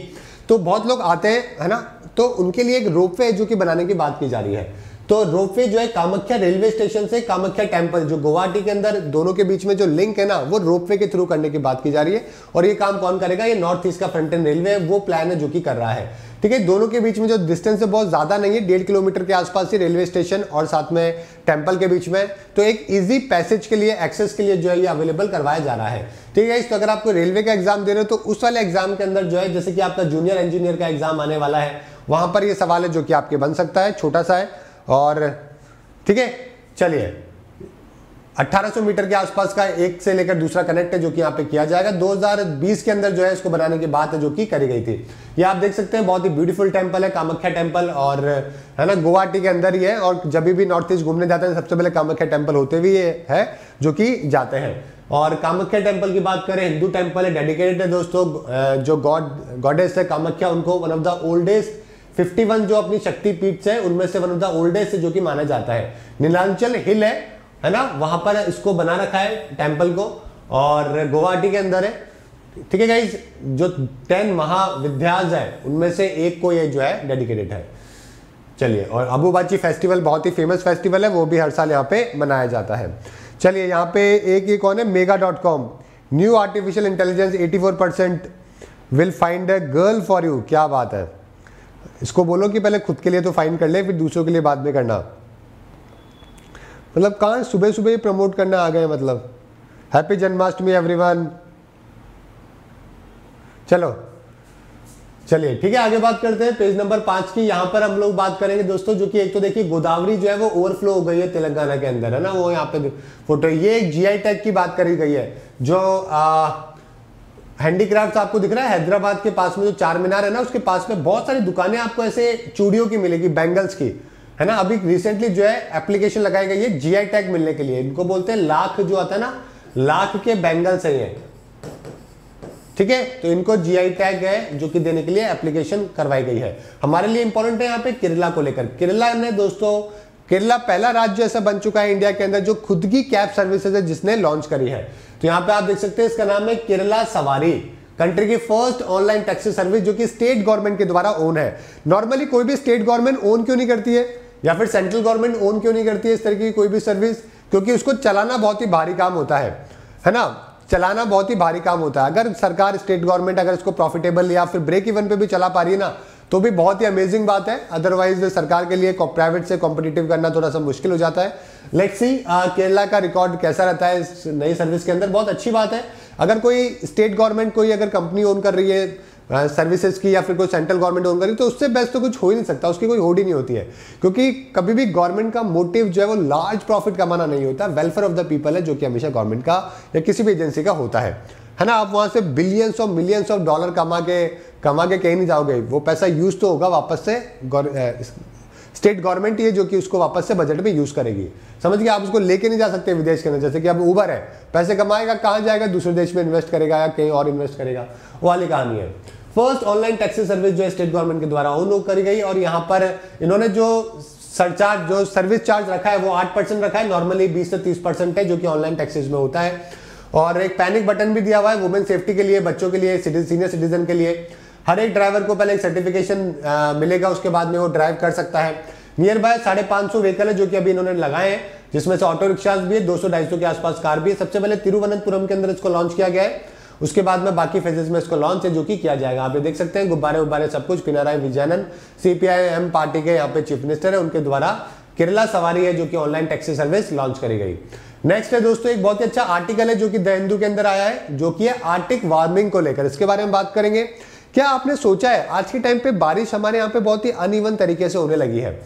तो बहुत लोग आते हैं, है ना? तो उनके लिए एक रोप रोपवे जो कि बनाने की बात की जा रही है। तो रोप वे जो है कामख्या रेलवे स्टेशन से, कामख्या टेंपल जो गुवाहाटी के अंदर दोनों के बीच में जो लिंक है ना, वो रोप वे के थ्रू करने की बात की जा रही है। और ये काम कौन करेगा? ये नॉर्थ ईस्ट का फ्रंट एंड रेलवे वो प्लान है जो कि कर रहा है। ठीक है, दोनों के बीच में जो डिस्टेंस है बहुत ज़्यादा नहीं है, डेढ़ किलोमीटर के आसपास ही रेलवे स्टेशन और साथ में टेंपल के बीच में। तो एक इजी पैसेज के लिए एक्सेस के लिए जो है ये अवेलेबल करवाया जा रहा है। ठीक है तो अगर आपको रेलवे का एग्ज़ाम दे रहे हो तो उस वाले एग्ज़ाम के अंदर जो है, जैसे कि आपका जूनियर इंजीनियर का एग्ज़ाम आने वाला है, वहाँ पर ये सवाल है जो कि आपके बन सकता है, छोटा सा है। और ठीक है, चलिए। 1800 मीटर के आसपास का एक से लेकर दूसरा कनेक्ट है जो कि यहाँ पे किया जाएगा। 2020 के अंदर जो है इसको बनाने की बात है जो कि करी गई थी। ये आप देख सकते हैं, बहुत ही ब्यूटीफुल टेंपल है, कामाख्या टेंपल और, है ना, गुवाहाटी के अंदर ही है और जब भी नॉर्थ ईस्ट घूमने जाते हैं, सबसे पहले कामाख्या टेंपल होते हुए है, जो कि जाते हैं। और कामाख्या टेंपल की बात करें, हिंदू टेंपल है डेडिकेटेड है दोस्तों जो गॉड गॉडेस है कामाख्या, उनको वन ऑफ़ द ओल्डेस्ट 51 जो अपनी शक्ति पीठ है, उनमें से वन ऑफ़ द ओल्डेस्ट जो कि माना जाता है। नीलांचल हिल है है ना? वहाँ पर इसको बना रखा है टेंपल को और गुवाहाटी के अंदर है। ठीक है गाइज़ जो टेन महाविद्याज है, उनमें से एक को ये जो है डेडिकेटेड है। चलिए, और अबूबाची फेस्टिवल बहुत ही फ़ेमस फेस्टिवल है, वो भी हर साल यहाँ पे मनाया जाता है। चलिए, यहाँ पे एक ये कौन है? Mega dot com new artificial intelligence 84 percent will find a girl for you क्या बात है। इसको बोलो कि पहले खुद के लिए तो फाइंड कर ले, फिर दूसरों के लिए बाद में करना। मतलब कहाँ सुबह सुबह ही प्रमोट करने आ गए मतलब? हैप्पी जन्माष्टमी एवरीवन चलो। चलिए, ठीक है, आगे बात करते हैं। पेज नंबर पाँच की, यहाँ पर हम लोग बात करेंगे दोस्तों, जो कि एक तो देखिए, गोदावरी जो है, वो ओवरफ्लो हो गई है तेलंगाना के अंदर, है ना? वो यहाँ पे फ़ोटो ये एक जीआई टैग की बात करी गई है, जो हैंडीक्राफ्ट आपको दिख रहा है, हैदराबाद के पास में जो चार मीनार है ना, उसके पास में बहुत सारी दुकानें आपको ऐसे चूड़ियों की मिलेगी बैंगल्स की। है ना? अभी रिसेंटली जो है एप्लीकेशन लगाई गई है जीआई टैग मिलने के लिए। इनको बोलते हैं लाख जो आता है ना, लाख के बैंगल्स है ये। ठीक है? तो इनको जीआई टैग है, जो कि देने के लिए एप्लीकेशन करवाई गई है। हमारे लिए इंपॉर्टेंट है यहाँ पे केरला को लेकर। केरला ने दोस्तों, केरला पहला राज्य ऐसा बन चुका है इंडिया के अंदर जो खुद की कैब सर्विसेज़ है जिसने लॉन्च करी है। तो यहाँ पे आप देख सकते हैं इसका नाम है केरला सवारी कंट्री की फ़र्स्ट ऑनलाइन टैक्सी सर्विस जो कि स्टेट गवर्नमेंट के द्वारा ओन है। नॉर्मली कोई भी स्टेट गवर्नमेंट ओन क्यों नहीं करती है? या फिर सेंट्रल गवर्नमेंट ओन क्यों नहीं करती है इस तरह की कोई भी सर्विस क्योंकि उसको चलाना बहुत ही भारी काम होता है है ना? चलाना बहुत ही भारी काम होता है। अगर सरकार स्टेट गवर्नमेंट अगर इसको प्रॉफिटेबल या फिर ब्रेक इवन पे भी चला पा रही है ना तो भी बहुत ही अमेजिंग बात है। अदरवाइज़ सरकार के लिए प्राइवेट से कॉम्पिटिटिव करना थोड़ा सा मुश्किल हो जाता है। लेट्स सी केरला का रिकॉर्ड कैसा रहता है इस नई सर्विस के अंदर? बहुत अच्छी बात है। अगर कोई स्टेट गवर्नमेंट कोई अगर कंपनी ओन कर रही है सर्विसेज़ की या फिर कोई सेंट्रल गवर्नमेंट ओन करी तो उससे बेस्ट तो कुछ हो ही नहीं सकता, उसकी कोई होड ही नहीं होती है। क्योंकि कभी भी गवर्नमेंट का मोटिव जो है वो लार्ज प्रॉफिट कमाना नहीं होता वेलफेयर ऑफ़ द पीपल है, जो कि हमेशा गवर्नमेंट का या किसी भी एजेंसी का होता है। है ना, आप वहाँ से billions of millions of dollar कमा के कमा के कहीं नहीं जाओगे, वो पैसा यूज़ तो होगा वापस से स्टेट गवर्नमेंट ही है जो कि उसको वापस से बजट में यूज़ करेगी। समझ गए? आप उसको लेके नहीं जा सकते विदेश के अंदर, जैसे कि अब ऊबर है, पैसे कमाएगा, कहाँ जाएगा? दूसरे देश में इन्वेस्ट करेगा या कहीं और इन्वेस्ट करेगा? वाली कहानी है। फ़र्स्ट ऑनलाइन टैक्सी सर्विस जो स्टेट गवर्नमेंट के द्वारा ओन करी गई और यहाँ पर इन्होंने जो सरचार्ज जो सर्विस चार्ज रखा है, वो आठ परसेंट रखा है। नॉर्मली बीस से तीस परसेंट है जो कि ऑनलाइन टैक्सीज में होता है। और एक पैनिक बटन भी दिया हुआ है वुमेन सेफ्टी के लिए, बच्चों के लिए सीनियर सिटीजन के लिए। हर एक ड्राइवर को पहले एक सर्टिफिकेशन मिलेगा, उसके बाद में वो ड्राइव कर सकता है। नियर बाय साढ़े पाँच सौ व्हीकल है जो कि अभी इन्होंने लगाए हैं, जिसमें से ऑटो रिक्शा भी है, दो सौ ढाई सौ के आसपास कार भी है। सबसे पहले तिरुवनंतपुरम के अंदर इसको लॉन्च किया गया है। उसके बाद में बाकी फेजेस में इसको लॉन्च है, जो कि किया जाएगा। आप देख सकते हैं, गुब्बारे उब्बारे सब कुछ पिनाराय विजयनंद सीपीआईएम पार्टी के यहाँ पे चीफ मिनिस्टर है, उनके द्वारा केरला सवारी है, जो कि ऑनलाइन टैक्सी सर्विस लॉन्च करी गई। नेक्स्ट है दोस्तों, एक बहुत ही अच्छा आर्टिकल है, जो कि द हिंदू के अंदर आया है, जो कि है आर्टिक वार्मिंग को लेकर। इसके बारे में बात करेंगे। क्या आपने सोचा है, आज के टाइम पे बारिश हमारे यहाँ पे बहुत ही अनइवन तरीके से होने लगी है?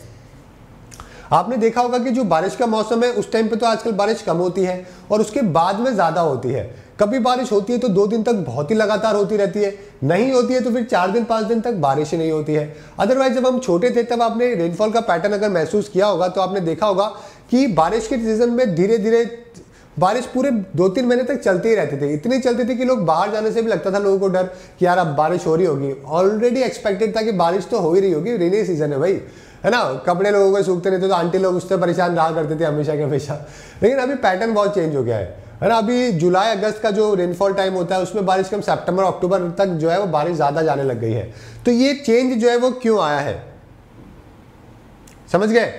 आपने देखा होगा कि जो बारिश का मौसम है, उस टाइम पे तो आजकल बारिश कम होती है, और उसके बाद में ज़्यादा होती है। कभी बारिश होती है तो दो दिन तक बहुत ही लगातार होती रहती है। नहीं होती है तो फिर चार दिन, पाँच दिन तक बारिश ही नहीं होती है। अदरवाइज़ जब हम छोटे थे, तब आपने रेनफॉल का पैटर्न अगर महसूस किया होगा तो आपने देखा होगा कि बारिश के सीज़न में धीरे धीरे बारिश पूरे दो तीन महीने तक चलती ही रहती थी। इतनी चलती थी कि लोग बाहर जाने से भी लगता था लोगों को डर कि यार अब बारिश हो रही होगी। ऑलरेडी एक्सपेक्टेड था कि बारिश तो हो ही रही होगी। रेनी सीज़न है भाई। है ना? कपड़े लोगों को सूखते थे तो आंटी लोग उससे परेशान रहा करते थे हमेशा के हमेशा। लेकिन अभी पैटर्न बहुत चेंज हो गया है। है ना, अभी जुलाई, अगस्त का जो रेनफॉल टाइम होता है, उसमें बारिश कम सितंबर अक्टूबर तक जो है वो बारिश ज़्यादा जाने लग गई है। तो ये चेंज जो है वो क्यों आया है? समझ गए?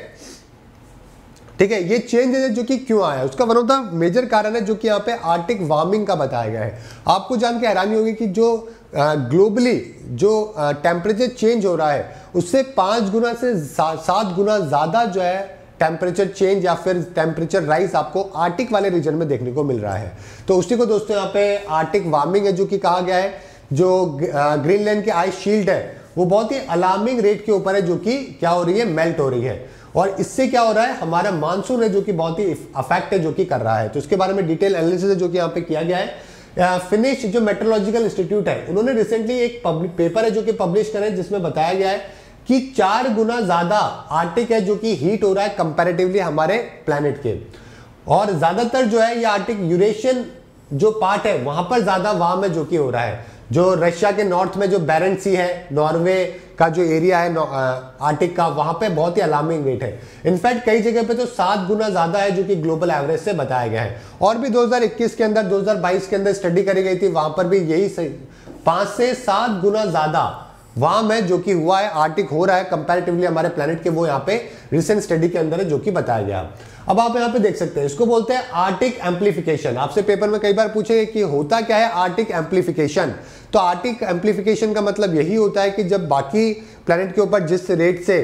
ठीक है, ये चेंज है जो कि क्यों आया उसका वन ऑफ़ द मेजर कारण है जो कि यहाँ पे आर्टिक वार्मिंग का बताया गया है। आपको जान के हैरानी होगी कि जो ग्लोबली जो टेम्परेचर चेंज हो रहा है, उससे पाँच गुना से, सात गुना ज़्यादा जो है टेम्परेचर चेंज या फिर टेम्परेचर राइज आपको आर्टिक वाले रीजन में देखने को मिल रहा है। तो उसी को दोस्तों यहाँ पे आर्टिक वार्मिंग है जो कि कहा गया है, जो ग्रीनलैंड की आइस शील्ड है, वो बहुत ही अलार्मिंग रेट के ऊपर है जो कि क्या हो रही है मेल्ट हो रही है। और इससे क्या हो रहा है, हमारा मानसून है जो कि बहुत ही अफेक्ट है जो कि कर रहा है। तो इसके बारे में डिटेल एनालिसिस है जो कि यहाँ पे किया गया है। फिनिश जो मेट्रोलॉजिकल इंस्टीट्यूट है, उन्होंने रिसेंटली एक पेपर है जो कि पब्लिश करें जिसमें बताया गया है कि चार गुना ज़्यादा आर्टिक है जो कि हीट हो रहा है कंपैरेटिवली हमारे प्लैनेट के। और ज़्यादातर जो है ये आर्टिक यूरेशियन जो पार्ट है, वहाँ पर ज़्यादा वार्म है जो कि हो रहा है। जो रशिया के नॉर्थ में जो बैरेंट सी है नॉर्वे का जो एरिया है आर्टिक का, वहाँ पे बहुत ही अलार्मिंग रेट है। इनफैक्ट कई जगह पे तो सात गुना ज़्यादा है जो कि ग्लोबल एवरेज से बताया गया है। और भी 2021 के अंदर 2022 के अंदर स्टडी करी गई थी, वहाँ पर भी यही पाँच से सात गुना ज़्यादा वहाँ में जो कि हुआ है आर्टिक हो रहा है कंपेरेटिवली हमारे प्लेनेट के वो यहाँ पे रिसेंट स्टडी के अंदर है जो कि बताया गया। अब आप यहाँ पे देख सकते हैं इसको बोलते हैं आर्टिक एम्पलीफिकेशन आपसे पेपर में कई बार पूछे कि होता क्या है आर्टिक एम्पलीफिकेशन तो आर्टिक एम्पलीफिकेशन का मतलब यही होता है कि जब बाकी प्लेनेट के ऊपर जिस रेट से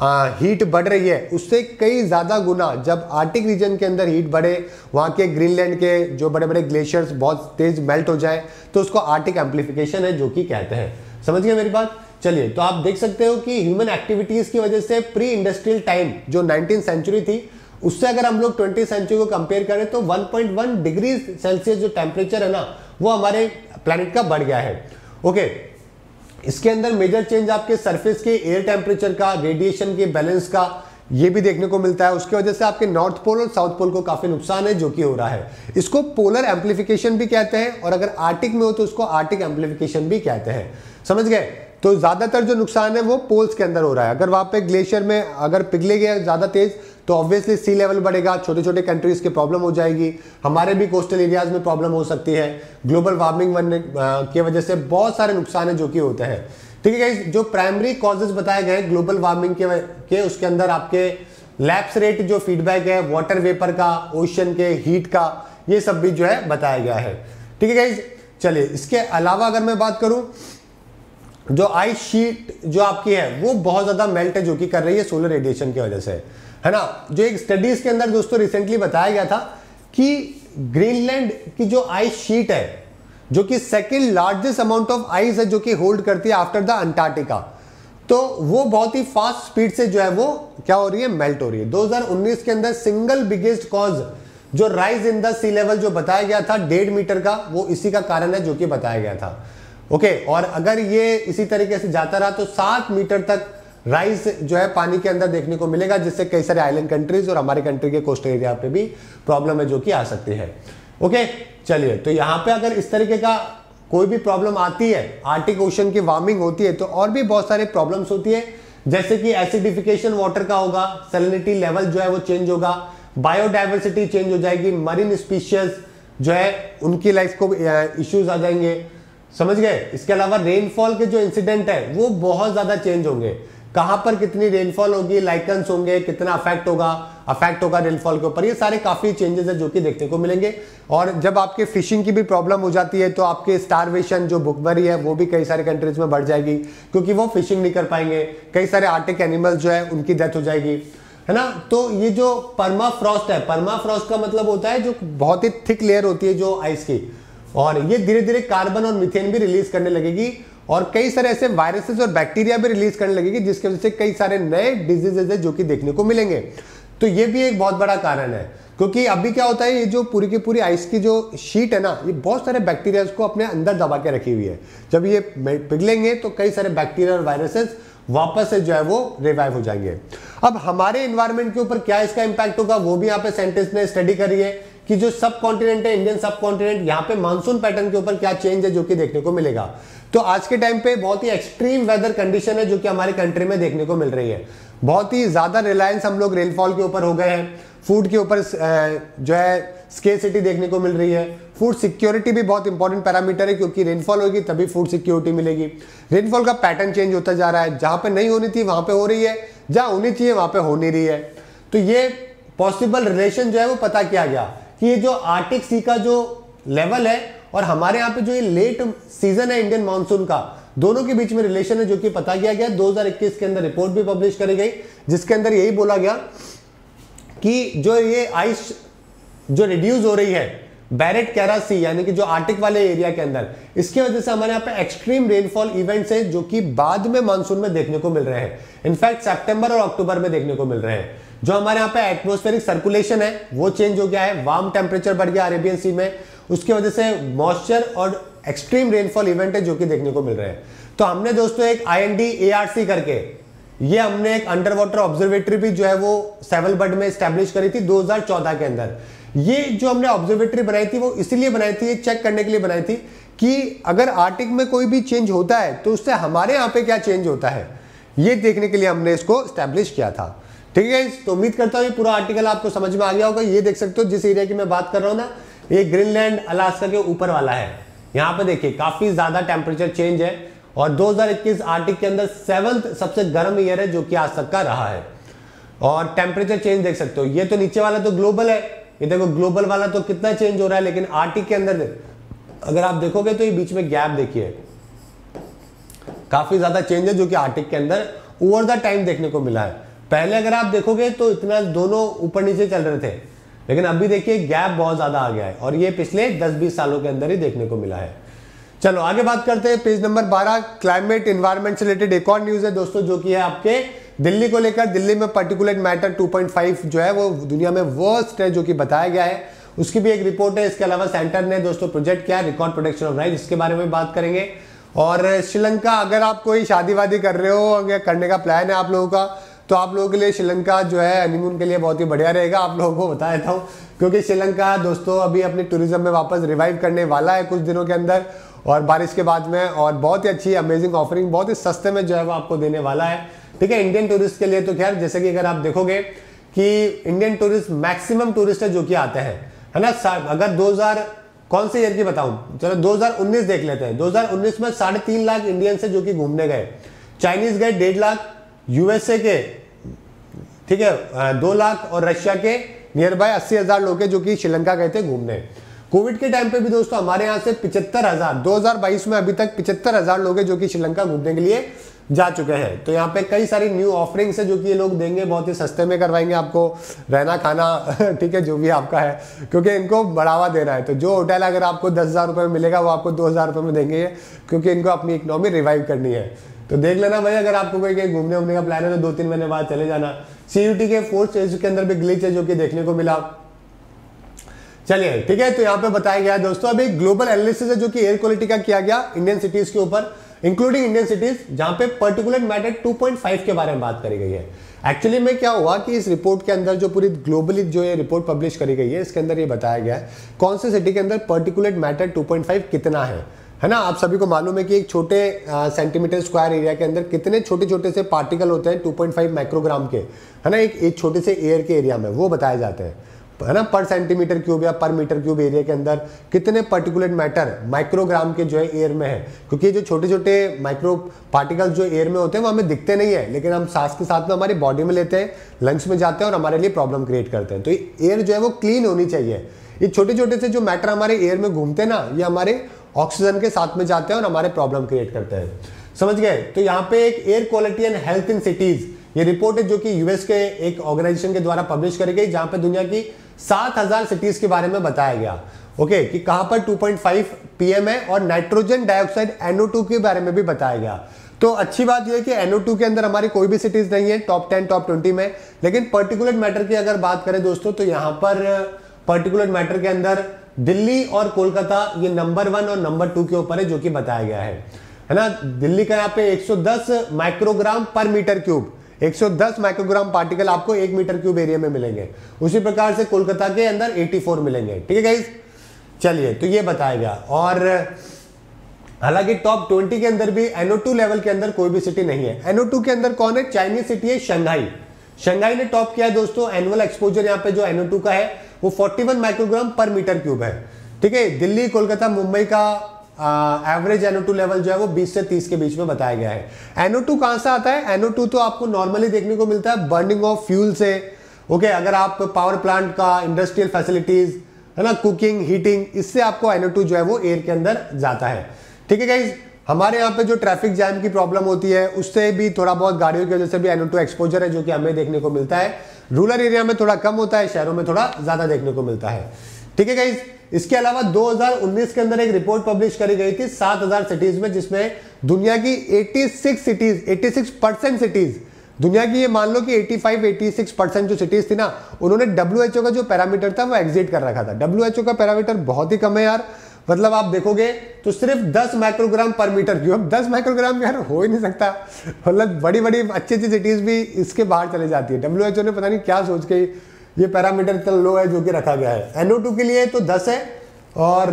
आ, हीट बढ़ रही है उससे कई ज़्यादा गुना जब आर्टिक रीजन के अंदर हीट बढ़े वहाँ के ग्रीनलैंड के जो बड़े बड़े ग्लेशियर्स बहुत तेज मेल्ट हो जाए तो उसको आर्टिक एम्पलीफिकेशन है जो कि कहते हैं। समझ गए मेरी बात? चलिए तो आप देख सकते हो कि ह्यूमन एक्टिविटीज़ की वजह से प्री इंडस्ट्रियल टाइम जो नाइनटीन सेंचुरी थी, उससे अगर हम लोग ट्वेंटी सेंचुरी को कंपेयर करें तो 1.1 डिग्री सेल्सियस जो टेम्परेचर है ना, वो हमारे प्लानिट का बढ़ गया है। ओके इसके अंदर मेजर चेंज आपके सरफेस के एयर टेम्परेचर का रेडिएशन के बैलेंस का ये भी देखने को मिलता है। उसकी वजह से आपके नॉर्थ पोल और साउथ पोल को काफ़ी नुकसान है, जो कि हो रहा है। इसको पोलर एम्पलीफिकेशन भी कहते हैं, और अगर आर्टिक में हो तो उसको आर्टिक एम्पलीफिकेशन भी कहते हैं। समझ गए? तो ज़्यादातर जो नुकसान है वो पोल्स के अंदर हो रहा है। अगर वहाँ पे ग्लेशियर में अगर पिघले गए ज़्यादा तेज तो ऑब्वियसली सी लेवल बढ़ेगा छोटे छोटे कंट्रीज़ की प्रॉब्लम हो जाएगी। हमारे भी कोस्टल एरियाज़ में प्रॉब्लम हो सकती है। ग्लोबल वार्मिंग बनने की वजह से बहुत सारे नुकसान है, जो कि होते हैं। ठीक है जो प्राइमरी कॉजेज बताए गए ग्लोबल वार्मिंग के, के उसके अंदर आपके लैप्स रेट जो फीडबैक है वाटर वेपर का ओशन के हीट का ये सब भी जो है बताया गया है। ठीक है चलिए इसके अलावा अगर मैं बात करूँ जो आइस शीट जो आपकी है वो बहुत ज़्यादा मेल्ट है जो कि कर रही है सोलर रेडिएशन की वजह से। है ना? जो एक स्टडीज़ के अंदर दोस्तों रिसेंटली बताया गया था कि ग्रीनलैंड की जो आइस शीट है जो कि second largest amount of ice है जो कि होल्ड करती है आफ्टर द अंटार्कटिका तो वो बहुत ही फास्ट स्पीड से जो है वो क्या हो रही है मेल्ट हो रही है। 2019 के अंदर सिंगल बिगेस्ट कॉज जो rise in the sea level जो बताया गया था डेढ़ मीटर का वो इसी का कारण है जो कि बताया गया था। ओके okay, और अगर ये इसी तरीके से जाता रहा तो सात मीटर तक राइस जो है पानी के अंदर देखने को मिलेगा जिससे कई सारे आइलैंड कंट्रीज़ और हमारे कंट्री के कोस्टल एरिया पे भी प्रॉब्लम है जो कि आ सकती है। ओके चलिए तो यहाँ पे अगर इस तरीके का कोई भी प्रॉब्लम आती है आर्टिक ओशन की वार्मिंग होती है तो और भी बहुत सारे प्रॉब्लम्स होती है। जैसे कि एसिडिफिकेशन वाटर का होगा सेलिनिटी लेवल जो है वो चेंज होगा बायोडाइवर्सिटी चेंज हो जाएगी मरीन स्पीशियस जो है, उनकी लाइफ को इश्यूज़ आ जाएँगे। समझ गए? इसके अलावा रेनफॉल के जो इंसिडेंट है, वो बहुत ज़्यादा चेंज होंगे। कहाँ पर कितनी रेनफॉल होगी लाइकन्स होंगे, कितना अफेक्ट होगा अफेक्ट होगा रेनफॉल के ऊपर, ये सारे काफ़ी चेंजेस है जो कि देखने को मिलेंगे। और जब आपके फिशिंग की भी प्रॉब्लम हो जाती है तो आपके स्टारवेशन जो बुकबरी है, वो भी कई सारे कंट्रीज़ में बढ़ जाएगी, क्योंकि वो फिशिंग नहीं कर पाएँगे। कई सारे आर्टिक एनिमल्स जो है, उनकी डेथ हो जाएगी, है ना? तो ये जो परमा फ्रॉस्ट है परमा फ्रॉस्ट का मतलब होता है जो बहुत ही थिक लेयर होती है जो आइस की। और ये धीरे धीरे कार्बन और मिथेन भी रिलीज़ करने लगेगी। और कई सारे ऐसे वायरसेस और बैक्टीरिया भी रिलीज़ करने लगेगी, जिसकी वजह से कई सारे नए डिजीजेज है जो कि देखने को मिलेंगे। तो ये भी एक बहुत बड़ा कारण है, क्योंकि अभी क्या होता है, ये जो पूरी की पूरी आइस की जो शीट है ना, ये बहुत सारे बैक्टीरिया को अपने अंदर दबा के रखी हुई है। जब ये पिघलेंगे तो कई सारे बैक्टीरिया और वायरसेस वापस से जो है वो रिवाइव हो जाएँगे। अब हमारे इन्वायरमेंट के ऊपर क्या इसका इंपैक्ट होगा, वो भी यहाँ पे साइंटिस्ट ने स्टडी करी है कि जो सब कॉन्टिनेंट है इंडियन सब कॉन्टिनेंट यहाँ पे मानसून पैटर्न के ऊपर क्या चेंज है जो कि देखने को मिलेगा। तो आज के टाइम पे बहुत ही एक्सट्रीम वेदर कंडीशन है जो कि हमारे कंट्री में देखने को मिल रही है। बहुत ही ज़्यादा रिलायंस हम लोग रेनफॉल के ऊपर हो गए हैं। फ़ूड के ऊपर जो है स्केसिटी देखने को मिल रही है। फ़ूड सिक्योरिटी भी बहुत इंपॉर्टेंट पैरामीटर है क्योंकि रेनफॉल होगी तभी फ़ूड सिक्योरिटी मिलेगी। रेनफॉल का पैटर्न चेंज होता जा रहा है। जहाँ पे नहीं होनी थी, वहाँ पे हो रही है। जहाँ होनी चाहिए, वहाँ पे हो नहीं रही है। तो ये पॉसिबल रिलेशन जो है वो पता किया गया कि ये जो आर्टिक सी का जो लेवल है और हमारे यहाँ पे जो ये लेट सीज़न है इंडियन मानसून का, दोनों के बीच में रिलेशन है जो कि पता किया गया। 2021 के अंदर रिपोर्ट भी पब्लिश करी गई, जिसके अंदर यही बोला गया कि जो ये आइस जो रिड्यूस हो रही है बैरेट कैरा सी यानी कि जो आर्टिक वाले एरिया के अंदर, इसकी वजह से हमारे यहाँ पे एक्सट्रीम रेनफॉल इवेंट्स है जो कि बाद में मानसून में देखने को मिल रहे हैं। इनफैक्ट सितंबर और अक्टूबर में देखने को मिल रहे हैं। जो हमारे यहाँ पे एटमोस्फेरिक सर्कुलेशन है, वो चेंज हो गया है। वार्म टेम्परेचर बढ़ गया अरेबियन सी में। उसकी वजह से मॉइस्चर और एक्सट्रीम रेनफॉल इवेंट है जो कि देखने को मिल रहे हैं। तो हमने दोस्तों एक I N D A R C करके, ये हमने एक अंडर वाटर ऑब्जर्वेटरी भी जो है वो सेवल बर्ड में स्टैब्लिश करी थी 2014 के अंदर। ये जो हमने ऑब्जर्वेटरी बनाई थी, वो इसलिए बनाई थी चेक करने के लिए बनाई थी कि अगर आर्टिक में कोई भी चेंज होता है तो उससे हमारे यहाँ पे क्या चेंज होता है? ये देखने के लिए हमने इसको स्टैब्लिश किया था। ठीक है तो उम्मीद करता हूँ ये पूरा आर्टिकल आपको समझ में आ गया होगा। ये देख सकते हो जिस एरिया की मैं बात कर रहा हूँ ना ये ग्रीनलैंड, अलास्का के ऊपर वाला है। यहाँ पे देखिए, काफ़ी ज़्यादा टेम्परेचर चेंज है और 2021 आर्टिक के अंदर सेवंथ सबसे गर्म ईयर है जो कि आज तक का रहा है। और टेम्परेचर चेंज देख सकते हो। ये तो नीचे वाला तो ग्लोबल है। ये देखो ग्लोबल वाला तो कितना चेंज हो रहा है, लेकिन आर्टिक के अंदर अगर आप देखोगे तो ये बीच में गैप देखिए। काफ़ी ज़्यादा चेंज है जो कि आर्टिक के अंदर। ओवर द टाइम देखने को मिला है। पहले अगर आप देखोगे तो इतना दोनों ऊपर नीचे चल रहे थे। लेकिन अभी देखिए गैप बहुत ज़्यादा आ गया है और ये पिछले 10-20 सालों के अंदर ही देखने को मिला है। चलो, आगे बात करते हैं, पेज नंबर 12 क्लाइमेट इन्वायरमेंट से रिलेटेड एक और न्यूज़ है दोस्तों, जो कि है आपके दिल्ली को लेकर। दिल्ली में पर्टिकुलर मैटर 2.5 जो है, वो दुनिया में वर्स्ट है, जो कि बताया गया है। उसकी भी एक रिपोर्ट है, इसके अलावा सेंटर ने दोस्तों प्रोजेक्ट किया रिकॉर्ड प्रोटेक्शन ऑफ़ राइट इसके बारे में बात करेंगे। और श्रीलंका, अगर आप कोई शादी वादी कर रहे हो या करने का प्लान है आप लोगों का तो आप लोगों के लिए श्रीलंका जो है हनीमून के लिए बहुत ही बढ़िया रहेगा। आप लोगों को बता देता हूँ, क्योंकि श्रीलंका दोस्तों अभी अपने टूरिज़्म में वापस रिवाइव करने वाला है कुछ दिनों के अंदर, और बारिश के बाद में, और बहुत ही अच्छी अमेजिंग ऑफरिंग बहुत ही सस्ते में जो है वो आपको देने वाला है। ठीक है इंडियन टूरिस्ट के लिए तो खैर, जैसे कि अगर आप देखोगे कि इंडियन टूरिस्ट मैक्सिमम टूरिस्ट है जो कि आते हैं। है ना? अगर 2000 कौन से ईयर की बताऊँ? चलो 2019 देख लेते हैं। 2019 में साढ़े तीन लाख इंडियन से जो कि घूमने गए। चाइनीज़ गए डेढ़ लाख। यूएसए के, ठीक है दो लाख और रशिया के नियर बाय अस्सी हज़ार लोग हैं जो कि श्रीलंका गए थे घूमने। कोविड के टाइम पे भी दोस्तों हमारे यहाँ से पिछहत्तर हज़ार, दो हज़ार बाईस में अभी तक पिछहत्तर हज़ार लोग जो कि श्रीलंका घूमने के लिए जा चुके हैं। तो यहाँ पे कई सारी न्यू ऑफरिंग्स है जो कि ये लोग देंगे, बहुत ही सस्ते में करवाएँगे आपको, रहना, खाना, ठीक है, जो भी आपका है, क्योंकि इनको बढ़ावा देना है। तो जो होटल अगर आपको दस हज़ार रुपये में मिलेगा, वो आपको दो हज़ार रुपये में देंगे क्योंकि इनको अपनी इकोनॉमी रिवाइव करनी है। तो देख लेना भाई, अगर आपको कोई कहीं घूमने उमने का प्लान है तो दो तीन महीने बाद चले जाना। सीयूटी के फोर्थ स्टेज के अंदर भी ग्लिच है जो कि देखने को मिला। चलिए, ठीक है तो यहाँ पे बताया गया दोस्तों, अभी ग्लोबल एनालिसिस है जो कि एयर क्वालिटी का किया गया इंडियन सिटीज़ के ऊपर इंक्लूडिंग इंडियन सिटीज़ जहाँ पे पर्टिकुलर मैटर 2.5 के बारे में बात करी गई है। एक्चुअली में क्या हुआ कि इस रिपोर्ट के अंदर जो पूरी ग्लोबली जो ये रिपोर्ट पब्लिश करी गई है, इसके अंदर ये बताया गया है, कौन से सिटी के अंदर पर्टिकुलर मैटर 2.5 कितना है। है ना? आप सभी को मालूम है कि एक छोटे सेंटीमीटर स्क्वायर एरिया के अंदर कितने छोटे छोटे से पार्टिकल होते हैं 2.5 माइक्रोग्राम के, है ना? एक एक छोटे से एयर के एरिया में, वो बताए जाते हैं। है ना? पर सेंटीमीटर क्यूब या पर मीटर क्यूब एरिया के अंदर कितने पर्टिकुलर मैटर माइक्रोग्राम के जो है एयर में है? क्योंकि जो छोटे छोटे माइक्रो पार्टिकल्स जो एयर में होते हैं, वो हमें दिखते नहीं है, लेकिन हम सांस के साथ में हमारी बॉडी में लेते हैं लंग्स में जाते हैं और हमारे लिए प्रॉब्लम क्रिएट करते हैं। तो एयर जो है वो क्लीन होनी चाहिए। ये छोटे छोटे से जो मैटर हमारे एयर में घूमते हैं ना, ये हमारे ऑक्सीजन के साथ में जाते हैं और हमारे प्रॉब्लम क्रिएट करते हैं। समझ गए? तो यहाँ पे एक air quality and health in cities ये रिपोर्ट है जो कि यूएस के एक ऑर्गेनाइजेशन के द्वारा पब्लिश करी गई जहाँ पे दुनिया की 7000 सिटीज़ के बारे में बताया गया। ओके okay, कि कहाँ पर 2.5 पीएम है और नाइट्रोजन डाइऑक्साइड NO2 के बारे में भी बताया गया। तो अच्छी बात यह है कि NO2 के अंदर हमारी कोई भी सिटीज़ नहीं है टॉप 10 टॉप 20 में। लेकिन पर्टिकुलर मैटर की अगर बात करें दोस्तों तो यहाँ पर पर्टिकुलर मैटर के अंदर दिल्ली और कोलकाता ये नंबर वन और नंबर टू के ऊपर है, जो कि बताया गया है। है ना? दिल्ली का यहाँ पे 110 माइक्रोग्राम पर मीटर क्यूब 110 माइक्रोग्राम पार्टिकल आपको एक मीटर क्यूब एरिया में मिलेंगे। उसी प्रकार से कोलकाता के अंदर 84 मिलेंगे। ठीक है चलिए तो ये बताया गया। और हालाँकि टॉप 20 के अंदर भी NO2 लेवल के अंदर कोई भी सिटी नहीं है। NO2 के अंदर कौन है? चाइनीज़ सिटी है शंघाई शंघाई ने टॉप किया है दोस्तों एनुअल एक्सपोजर यहाँ पे जो NO2 का है वो 41 माइक्रोग्राम पर मीटर क्यूब है। ठीक है दिल्ली कोलकाता मुंबई का एवरेज एनओ लेवल जो है वो 20 से 30 के बीच में बताया गया है। एनओ टू कहाँ से आता है? एनओ तो आपको नॉर्मली देखने को मिलता है बर्निंग ऑफ़ फ्यूल से। ओके okay, अगर आप पावर प्लांट का इंडस्ट्रियल फैसिलिटीज़ है ना कुकिंग हीटिंग इससे आपको एनओ जो है वो एयर के अंदर जाता है। ठीक है गाइज़ हमारे यहाँ पे जो ट्रैफ़िक जैम की प्रॉब्लम होती है, उससे भी थोड़ा बहुत गाड़ियों की वजह से भी एनओ एक्सपोजर है, जो कि हमें देखने को मिलता है। रूरल एरिया में थोड़ा कम होता है, शहरों में थोड़ा ज़्यादा देखने को मिलता है। ठीक है गाइज़ इसके अलावा 2019 के अंदर एक रिपोर्ट पब्लिश करी गई थी 7000 सिटीज़ में, जिसमें दुनिया की 86 सिटीज़ 86 परसेंट सिटीज़ दुनिया की ये मान लो कि 85 86 परसेंट जो सिटीज़ थी ना, उन्होंने WHO का जो पैरामीटर था, वो एग्जिट कर रखा था। WHO का पैरामीटर बहुत ही कम है यार। मतलब आप देखोगे तो सिर्फ़ 10 माइक्रोग्राम पर मीटर क्यूब 10 माइक्रोग्राम यार हो ही नहीं सकता। मतलब बड़ी बड़ी अच्छी अच्छी सिटीज़ भी इसके बाहर चले जाती है। डब्ल्यू ने पता नहीं क्या सोच के ये पैरामीटर इतना लो है जो कि रखा गया है। NO2 के लिए तो 10 है और,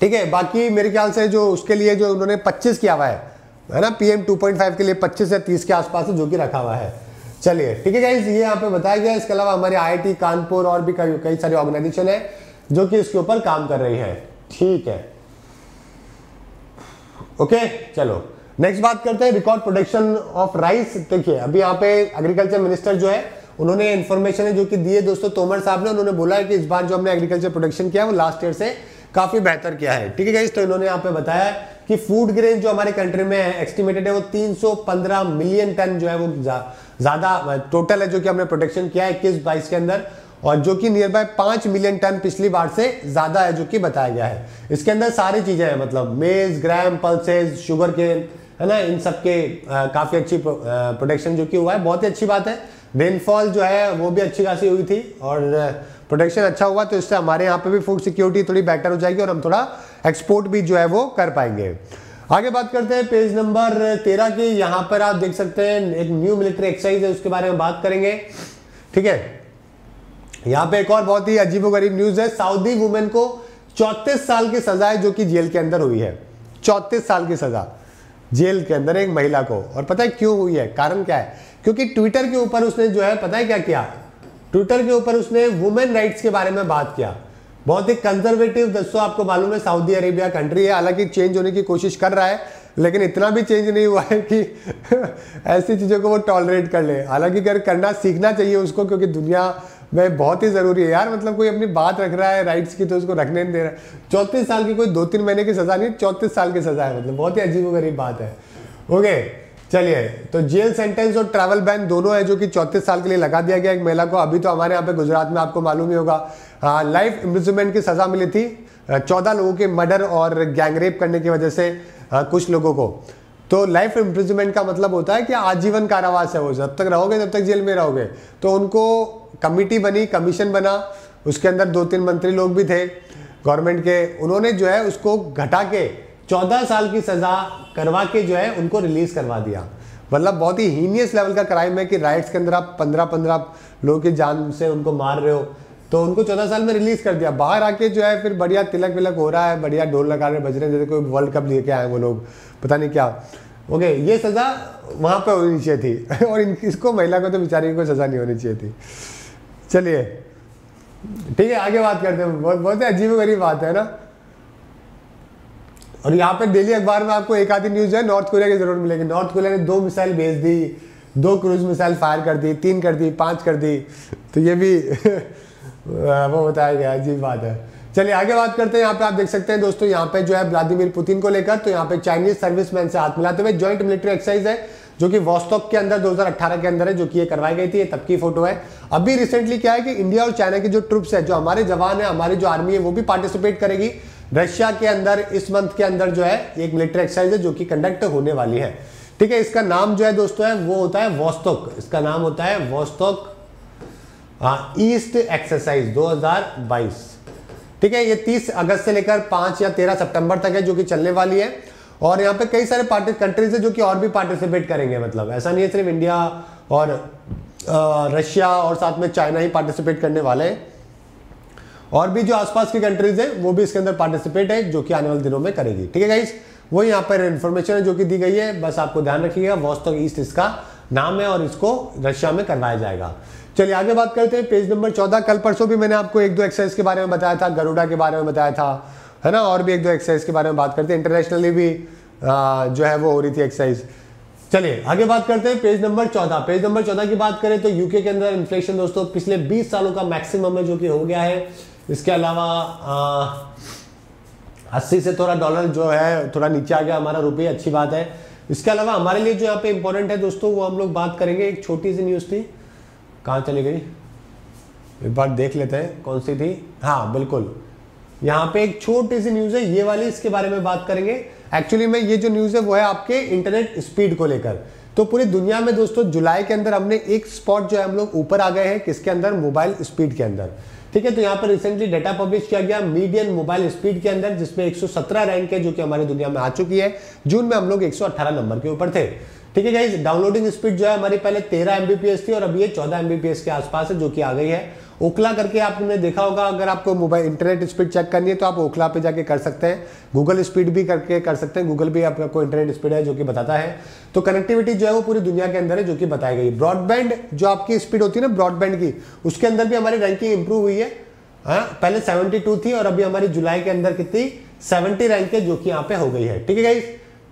ठीक है, बाकी मेरे ख्याल से जो उसके लिए जो उन्होंने 25 किया हुआ है है ना? पीएम 2.5 के लिए 25 से 30 के आसपास है जो कि रखा हुआ है। चलिए, ठीक है ये यहाँ पे बताया गया इसके अलावा हमारे आईआईटी कानपुर और भी कई कई सारी ऑर्गेनाइजेशन है। जो कि इसके ऊपर काम कर रही है। ठीक है। ओके चलो। नेक्स्ट बात करते हैं रिकॉर्ड प्रोडक्शन ऑफ़ राइस देखिए, अभी यहाँ पे एग्रीकल्चर मिनिस्टर जो है, उन्होंने इन्फॉर्मेशन है जो कि दिए। दोस्तों, तोमर साहब ने उन्होंने बोला है कि इस बार जो हमने एग्रीकल्चर प्रोडक्शन किया है, वो लास्ट ईयर से काफ़ी बेहतर किया है। ठीक है तो इन्होंने यहाँ पे बताया कि फ़ूड ग्रेन जो हमारे कंट्री में एक्सटिमेटेड है, वो 315 मिलियन टन जो है, वो ज़्यादा टोटल है जो कि हमने प्रोडक्शन किया है, इक्कीस बाईस के अंदर। और जो कि नियर बाय पाँच मिलियन टन पिछली बार से ज़्यादा है, जो कि बताया गया है। इसके अंदर सारी चीज़ें हैं मतलब मेज ग्राम पल्सेज शुगर केन है ना? इन सब के काफ़ी अच्छी प्रोडक्शन जो कि हुआ है। बहुत ही अच्छी बात है। रेनफॉल जो है, वो भी अच्छी खासी हुई थी और प्रोटेक्शन अच्छा हुआ तो इससे हमारे यहाँ पे भी फ़ूड सिक्योरिटी थोड़ी बेटर हो जाएगी और हम थोड़ा एक्सपोर्ट भी जो है, वो कर पाएँगे। आगे बात करते हैं पेज नंबर तेरह की। यहाँ पर आप देख सकते हैं, एक न्यू मिलिट्री एक्सरसाइज है, उसके बारे में बात करेंगे। ठीक है? यहाँ पे एक और बहुत ही अजीबो गरीब न्यूज़ है। सऊदी वुमेन को चौतीस साल की सजा है, जो कि जेल के अंदर हुई है। चौतीस साल की सजा जेल के अंदर एक महिला को। और पता है क्यों हुई है? कारण क्या है? क्योंकि ट्विटर के ऊपर उसने जो है, पता है क्या किया? ट्विटर के ऊपर उसने वुमेन राइट्स के बारे में बात किया। बहुत ही कंजर्वेटिव दोस्तों आपको मालूम है सऊदी अरेबिया कंट्री है। हालाँकि चेंज होने की कोशिश कर रहा है, लेकिन इतना भी चेंज नहीं हुआ है कि ऐसी चीज़ों को वो टॉलरेट कर ले। हालाँकि अगर करना सीखना चाहिए उसको, क्योंकि दुनिया में बहुत ही ज़रूरी है यार मतलब कोई अपनी बात रख रहा है राइट्स की तो उसको रखने नहीं दे रहा। है चौंतीस साल की कोई दो तीन महीने की सज़ा नहीं चौंतीस साल की सज़ा है मतलब बहुत ही अजीब गरीब बात है। ओके चलिए तो जेल सेंटेंस और ट्रैवल बैन दोनों है जो कि चौंतीस साल के लिए लगा दिया गया एक महिला को। अभी तो हमारे यहाँ पे गुजरात में आपको मालूम ही होगा लाइफ इम्प्रिजमेंट की सजा मिली थी चौदह लोगों के मर्डर और गैंगरेप करने की वजह से आ, कुछ लोगों को। तो लाइफ इम्प्रिजमेंट का मतलब होता है कि आजीवन कारावास है वो जब तक रहोगे तब तक जेल में रहोगे। तो उनको कमिटी बनी, कमीशन बना, उसके अंदर दो तीन मंत्री लोग भी थे। गवर्नमेंट के, उन्होंने जो है उसको घटा के चौदह साल की सजा करवा के जो है उनको रिलीज़ करवा दिया। मतलब बहुत ही हीनियस लेवल का क्राइम है कि राइट्स के अंदर आप पंद्रह पंद्रह लोगों की जान से उनको मार रहे हो तो उनको चौदह साल में रिलीज़ कर दिया। बाहर आके जो है फिर बढ़िया तिलक विलक हो रहा है, बढ़िया ढोल लगा रहे बज रहे जैसे कोई वर्ल्ड कप लेके आए वो लोग, पता नहीं क्या। ओके ये सज़ा वहाँ पर होनी चाहिए थी और इसको महिला को तो बेचारी को सज़ा नहीं होनी चाहिए थी। चलिए। ठीक है, आगे बात करते हैं। बहुत बहुत अजीब गरीब बात है ना? और यहाँ पे डेली अखबार में आपको एक आधी न्यूज़ है, नॉर्थ कोरिया की ज़रूर मिलेगी। नॉर्थ कोरिया ने दो मिसाइल भेज दी। दो क्रूज मिसाइल फायर कर दी, तीन कर दी, पाँच कर दी। तो ये भी, वो बताया गया, अजीब बात है। चलिए, आगे बात करते हैं। यहाँ पे आप देख सकते हैं दोस्तों, यहाँ पे जो है व्लादिमीर पुतिन को लेकर तो यहाँ पे चाइनीज़ सर्विसमैन से हाथ मिलाते हुए ज्वाइंट मिलिट्री एक्सरसाइज है। जो कि वॉस्टॉक के अंदर 2018 के अंदर है, जो कि ये करवाई गई थी, ये तब की फ़ोटो है। अभी रिसेंटली क्या है कि इंडिया और चाइना की जो ट्रुप्स है, जो हमारे जवान है, हमारी जो आर्मी है, वो भी पार्टिसिपेट करेगी। रशिया के अंदर, इस मंथ के अंदर जो है एक मिलिट्री एक्सरसाइज है, जो कि कंडक्ट होने वाली है। ठीक है, इसका नाम जो है दोस्तों है वो होता है वॉस्टोक इसका नाम होता है वॉस्टोक ईस्ट एक्सरसाइज 2022 ठीक है, ये 30 अगस्त से लेकर 5 या 13 सितंबर तक है, जो कि चलने वाली है। और यहाँ पे कई सारे पार्टी कंट्रीज़ है जो कि और भी पार्टिसिपेट करेंगे मतलब। ऐसा नहीं है सिर्फ़ इंडिया और रशिया और साथ में चाइना ही पार्टिसिपेट करने वाले हैं। और भी जो आसपास की कंट्रीज़ है, वो भी इसके अंदर पार्टिसिपेट है, जो कि आने वाले दिनों में करेगी। ठीक है गाइस वो यहाँ पर इन्फॉर्मेशन है जो कि दी गई है। बस आपको ध्यान रखिएगा वॉस्टॉक ईस्ट इसका नाम है और इसको रशिया में करवाया जाएगा। चलिए आगे बात करते हैं। पेज नंबर चौदह, कल परसों भी मैंने आपको एक दो एक्सरसाइज के बारे में बताया था गरुड़ा के बारे में बताया था है ना? और भी एक दो एक्सरसाइज के बारे में बात करते हैं। इंटरनेशनली भी आ, जो है वो हो रही थी एक्सरसाइज चलिए आगे बात करते हैं पेज नंबर चौदह। पेज नंबर चौदह की बात करें तो यूके के अंदर इन्फ्लेशन दोस्तों पिछले 20 सालों का मैक्सिमम है जो कि हो गया है। इसके अलावा अस्सी से थोड़ा डॉलर जो है थोड़ा नीचे आ गया। हमारा रुपये अच्छी बात है। इसके अलावा हमारे लिए जो यहाँ पे इंपॉर्टेंट है दोस्तों वो हम लोग बात करेंगे। एक छोटी सी न्यूज़ थी। कहाँ चली गई? एक बार देख लेते हैं कौन सी थी। हाँ बिल्कुल। यहाँ पे एक छोटी सी न्यूज़ है, ये वाली इसके बारे में बात करेंगे। एक्चुअली में ये जो न्यूज़ है, वो है आपके इंटरनेट स्पीड को लेकर। तो पूरी दुनिया में दोस्तों, जुलाई के अंदर हमने एक स्पॉट जो है, हम लोग ऊपर आ गए हैं, किसके अंदर? मोबाइल स्पीड के अंदर। ठीक है तो यहाँ पर रिसेंटली डेटा पब्लिश किया गया मीडियन मोबाइल स्पीड के अंदर, जिसमें 117 रैंक है, जो कि हमारी दुनिया में आ चुकी है। जून में हम लोग 118 नंबर के ऊपर थे। ठीक है गाइज़ डाउनलोडिंग स्पीड जो है, हमारी पहले 13 एमबीपीएस थी और अभी ये 14 एमबीपीएस के आसपास है, जो कि आ गई है। ओखला करके आपने देखा होगा, अगर आपको मोबाइल, इंटरनेट स्पीड चेक करनी है तो आप ओखला पे जाके कर सकते हैं। गूगल स्पीड भी करके कर सकते हैं। गूगल भी आपको इंटरनेट स्पीड है, जो कि बताता है। तो कनेक्टिविटी जो है वो पूरी दुनिया के अंदर है, जो कि बताई गई ब्रॉडबैंड जो आपकी स्पीड होती है ना ब्रॉडबैंड की, उसके अंदर भी हमारी रैंकिंग इंप्रूव हुई है। हाँ पहले 72 थी और अभी हमारी जुलाई के अंदर कितनी? 70 रैंक है, जो कि यहाँ पे हो गई है। ठीक है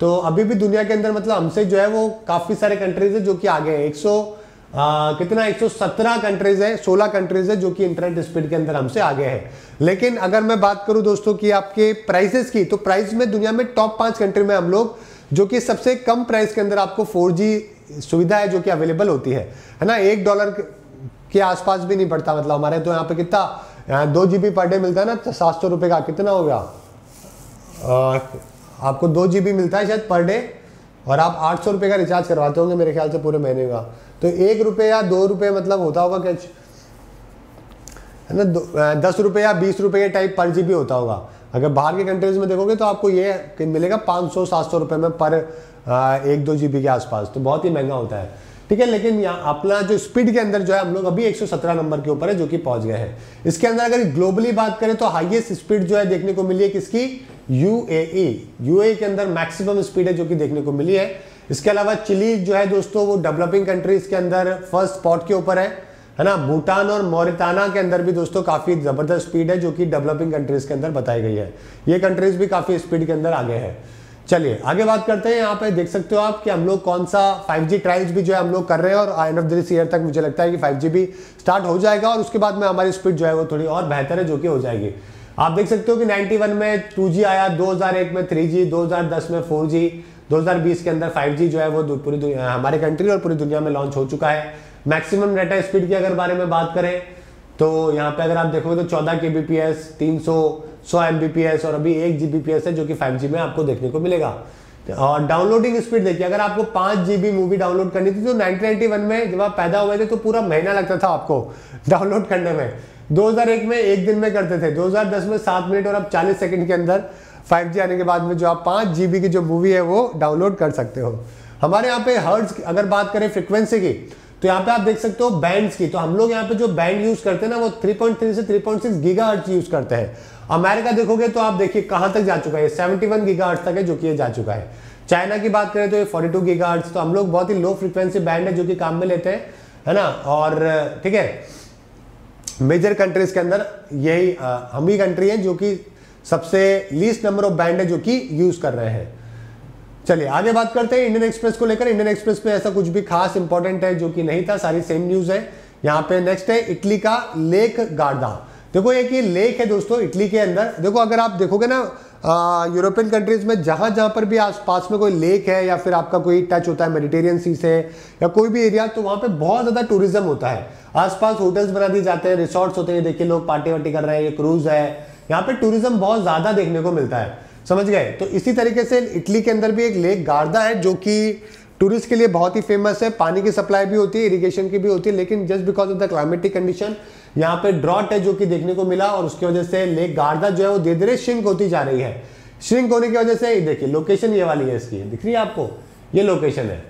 तो अभी भी दुनिया के अंदर मतलब हमसे जो है वो काफ़ी सारे कंट्रीज़ है, जो कि आगे हैं। 100 आ, कितना? 117 कंट्रीज़ है 16 कंट्रीज़ है जो कि इंटरनेट स्पीड के अंदर हमसे आगे है। लेकिन अगर मैं बात करूँ दोस्तों की आपके प्राइसेस की तो प्राइस में दुनिया में टॉप पाँच कंट्री में हम लोग जो कि सबसे कम प्राइस के अंदर आपको फोर सुविधा है जो कि अवेलेबल होती है। है ना? एक डॉलर के आसपास भी नहीं पड़ता मतलब हमारे तो यहाँ पे कितना दो जी पर डे मिलता है ना तो सात सौ रुपये का कितना हो गया? आ, आपको दो जी मिलता है शायद पर डे और आप आठ सौ रुपये का रिचार्ज करवाते होंगे मेरे ख्याल से पूरे महीने का। तो एक रुपये या दो रुपये मतलब होता होगा क्या है ना? दस रुपये या बीस रुपये के टाइप पर जी होता होगा। अगर बाहर के कंट्रीज़ में देखोगे तो आपको ये मिलेगा पाँच सौ, सात सौ रुपये में पर एक दो जीबी के आसपास। तो बहुत ही महँगा होता है। ठीक है, लेकिन यहाँ अपना जो स्पीड के अंदर जो है हम लोग अभी 117 नंबर के ऊपर है जो कि पहुँच गए हैं। इसके अंदर अगर ग्लोबली बात करें तो हाईएस्ट स्पीड जो है देखने को मिली है किसकी? यूएई यूएई के अंदर मैक्सिमम स्पीड है जो कि देखने को मिली है। इसके अलावा चिली जो है दोस्तों, वो डेवलपिंग कंट्रीज़ के अंदर फ़र्स्ट स्पॉट के ऊपर है है ना? भूटान और मोरिताना के अंदर भी दोस्तों काफ़ी ज़बरदस्त स्पीड है, जो कि डेवलपिंग कंट्रीज़ के अंदर बताई गई है। ये कंट्रीज़ भी काफ़ी स्पीड के अंदर आगे है। चलिए, आगे बात करते हैं। यहाँ पे देख सकते हो आप कि हम लोग कौन सा 5G ट्रायल्स भी जो है हम लोग कर रहे हैं, और एंड ऑफ़ दिस ईयर तक मुझे लगता है कि 5G भी स्टार्ट हो जाएगा, और उसके बाद में हमारी स्पीड जो है वो थोड़ी और बेहतर है, जो कि हो जाएगी। आप देख सकते हो कि 91 में 2G आया 2001 में 3G 2010 में 4G 2020 के अंदर 5G जो है वो पूरी हमारे कंट्री और पूरी दुनिया में लॉन्च हो चुका है। मैक्सिमम डाटा स्पीड की अगर बारे में बात करें तो यहाँ पे अगर आप देखोगे तो 14 के बी पी एस तीन सौ सौ एम बी पी एस और अभी एक जी बी है जो कि 5G में आपको देखने को मिलेगा। और डाउनलोडिंग स्पीड देखिए, अगर आपको पाँच जीबी मूवी डाउनलोड करनी थी तो 1991 में जब आप पैदा हुए थे तो पूरा महीना लगता था आपको डाउनलोड करने में। 2001 में एक दिन में करते थे। 2010 में सात मिनट और अब 40 सेकंड के अंदर 5G आने के बाद में जो आप पाँच जीबी की जो मूवी है वो डाउनलोड कर सकते हो। हमारे यहाँ पे हर्ट्स अगर बात करें फ्रिक्वेंसी की तो यहाँ पे आप देख सकते हो बैंड्स की। तो हम लोग यहाँ पे जो बैंड यूज़ करते हैं ना, वो 3.3 से 3.6 गीगा हर्ट्ज यूज़ करते हैं। अमेरिका देखोगे तो आप देखिए कहाँ तक जा चुका है। 71 गीगा हर्ट्ज तक है, जो कि ये जा चुका है। चाइना की बात करें तो ये 42 गीगा हर्ट्ज तो हम लोग बहुत ही लो फ्रिक्वेंसी बैंड है जो कि काम में लेते हैं, है ना? और, ठीक है? मेजर कंट्रीज़ के अंदर यही हम ही कंट्री है जो कि सबसे लीस्ट नंबर ऑफ़ बैंड है जो कि यूज़ कर रहे हैं। चलिए, आगे बात करते हैं इंडियन एक्सप्रेस को लेकर। इंडियन एक्सप्रेस में ऐसा कुछ भी खास इंपॉर्टेंट है जो कि नहीं था, सारी सेम न्यूज़ है। यहाँ पे नेक्स्ट है इटली का लेक गार्डा देखो एक ये लेक है दोस्तों, इटली के अंदर। देखो, अगर आप देखोगे ना यूरोपियन कंट्रीज़ में जहाँ जहाँ पर भी आसपास में कोई लेक है या फिर आपका कोई टच होता है मेडिटेरियन सी से या कोई भी एरिया तो वहाँ पे बहुत ज़्यादा टूरिज़्म होता है। आसपास होटल्स बना दिए जाते हैं रिसोर्ट्स होते हैं, देखिए लोग पार्टी वार्टी कर रहे हैं, ये क्रूज है। यहाँ पे टूरिज़्म बहुत ज़्यादा देखने को मिलता है। समझ गए? तो इसी तरीके से इटली के अंदर भी एक लेक गार्दा है, जो कि टूरिस्ट के लिए बहुत ही फ़ेमस है। पानी की सप्लाई भी होती है इरिगेशन की भी होती है, लेकिन just because of the climatic condition यहाँ पे ड्रॉट है जो कि देखने को मिला और उसकी वजह से लेक गार्दा जो है वो धीरे धीरे श्रिंक होती जा रही है। श्रिंक होने की वजह से देखिए लोकेशन ये वाली है इसकी। दिख रही है आपको? ये लोकेशन है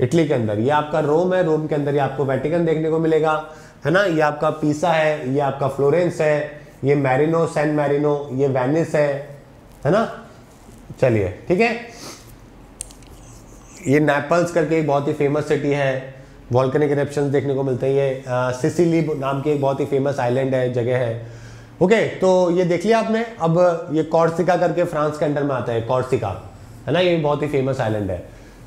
इटली के अंदर। ये आपका रोम है रोम के अंदर ये आपको वेटिकन देखने को मिलेगा, है ना? ये आपका पीसा है, ये आपका फ्लोरेंस है, ये मैरिनो सैन मैरिनो ये वेनिस है है ना? चलिए, ठीक है? ये नेपल्स करके एक बहुत ही फ़ेमस सिटी है। वॉल्कनिक इरेप्शन देखने को मिलते हैं ये। सिसिली नाम की एक बहुत ही फ़ेमस आइलैंड है, जगह है। ओके तो ये देख लिया आपने। अब ये कॉर्सिका करके फ्रांस के अंडर में आता है कॉर्सिका है ना? ये बहुत ही फ़ेमस आइलैंड है।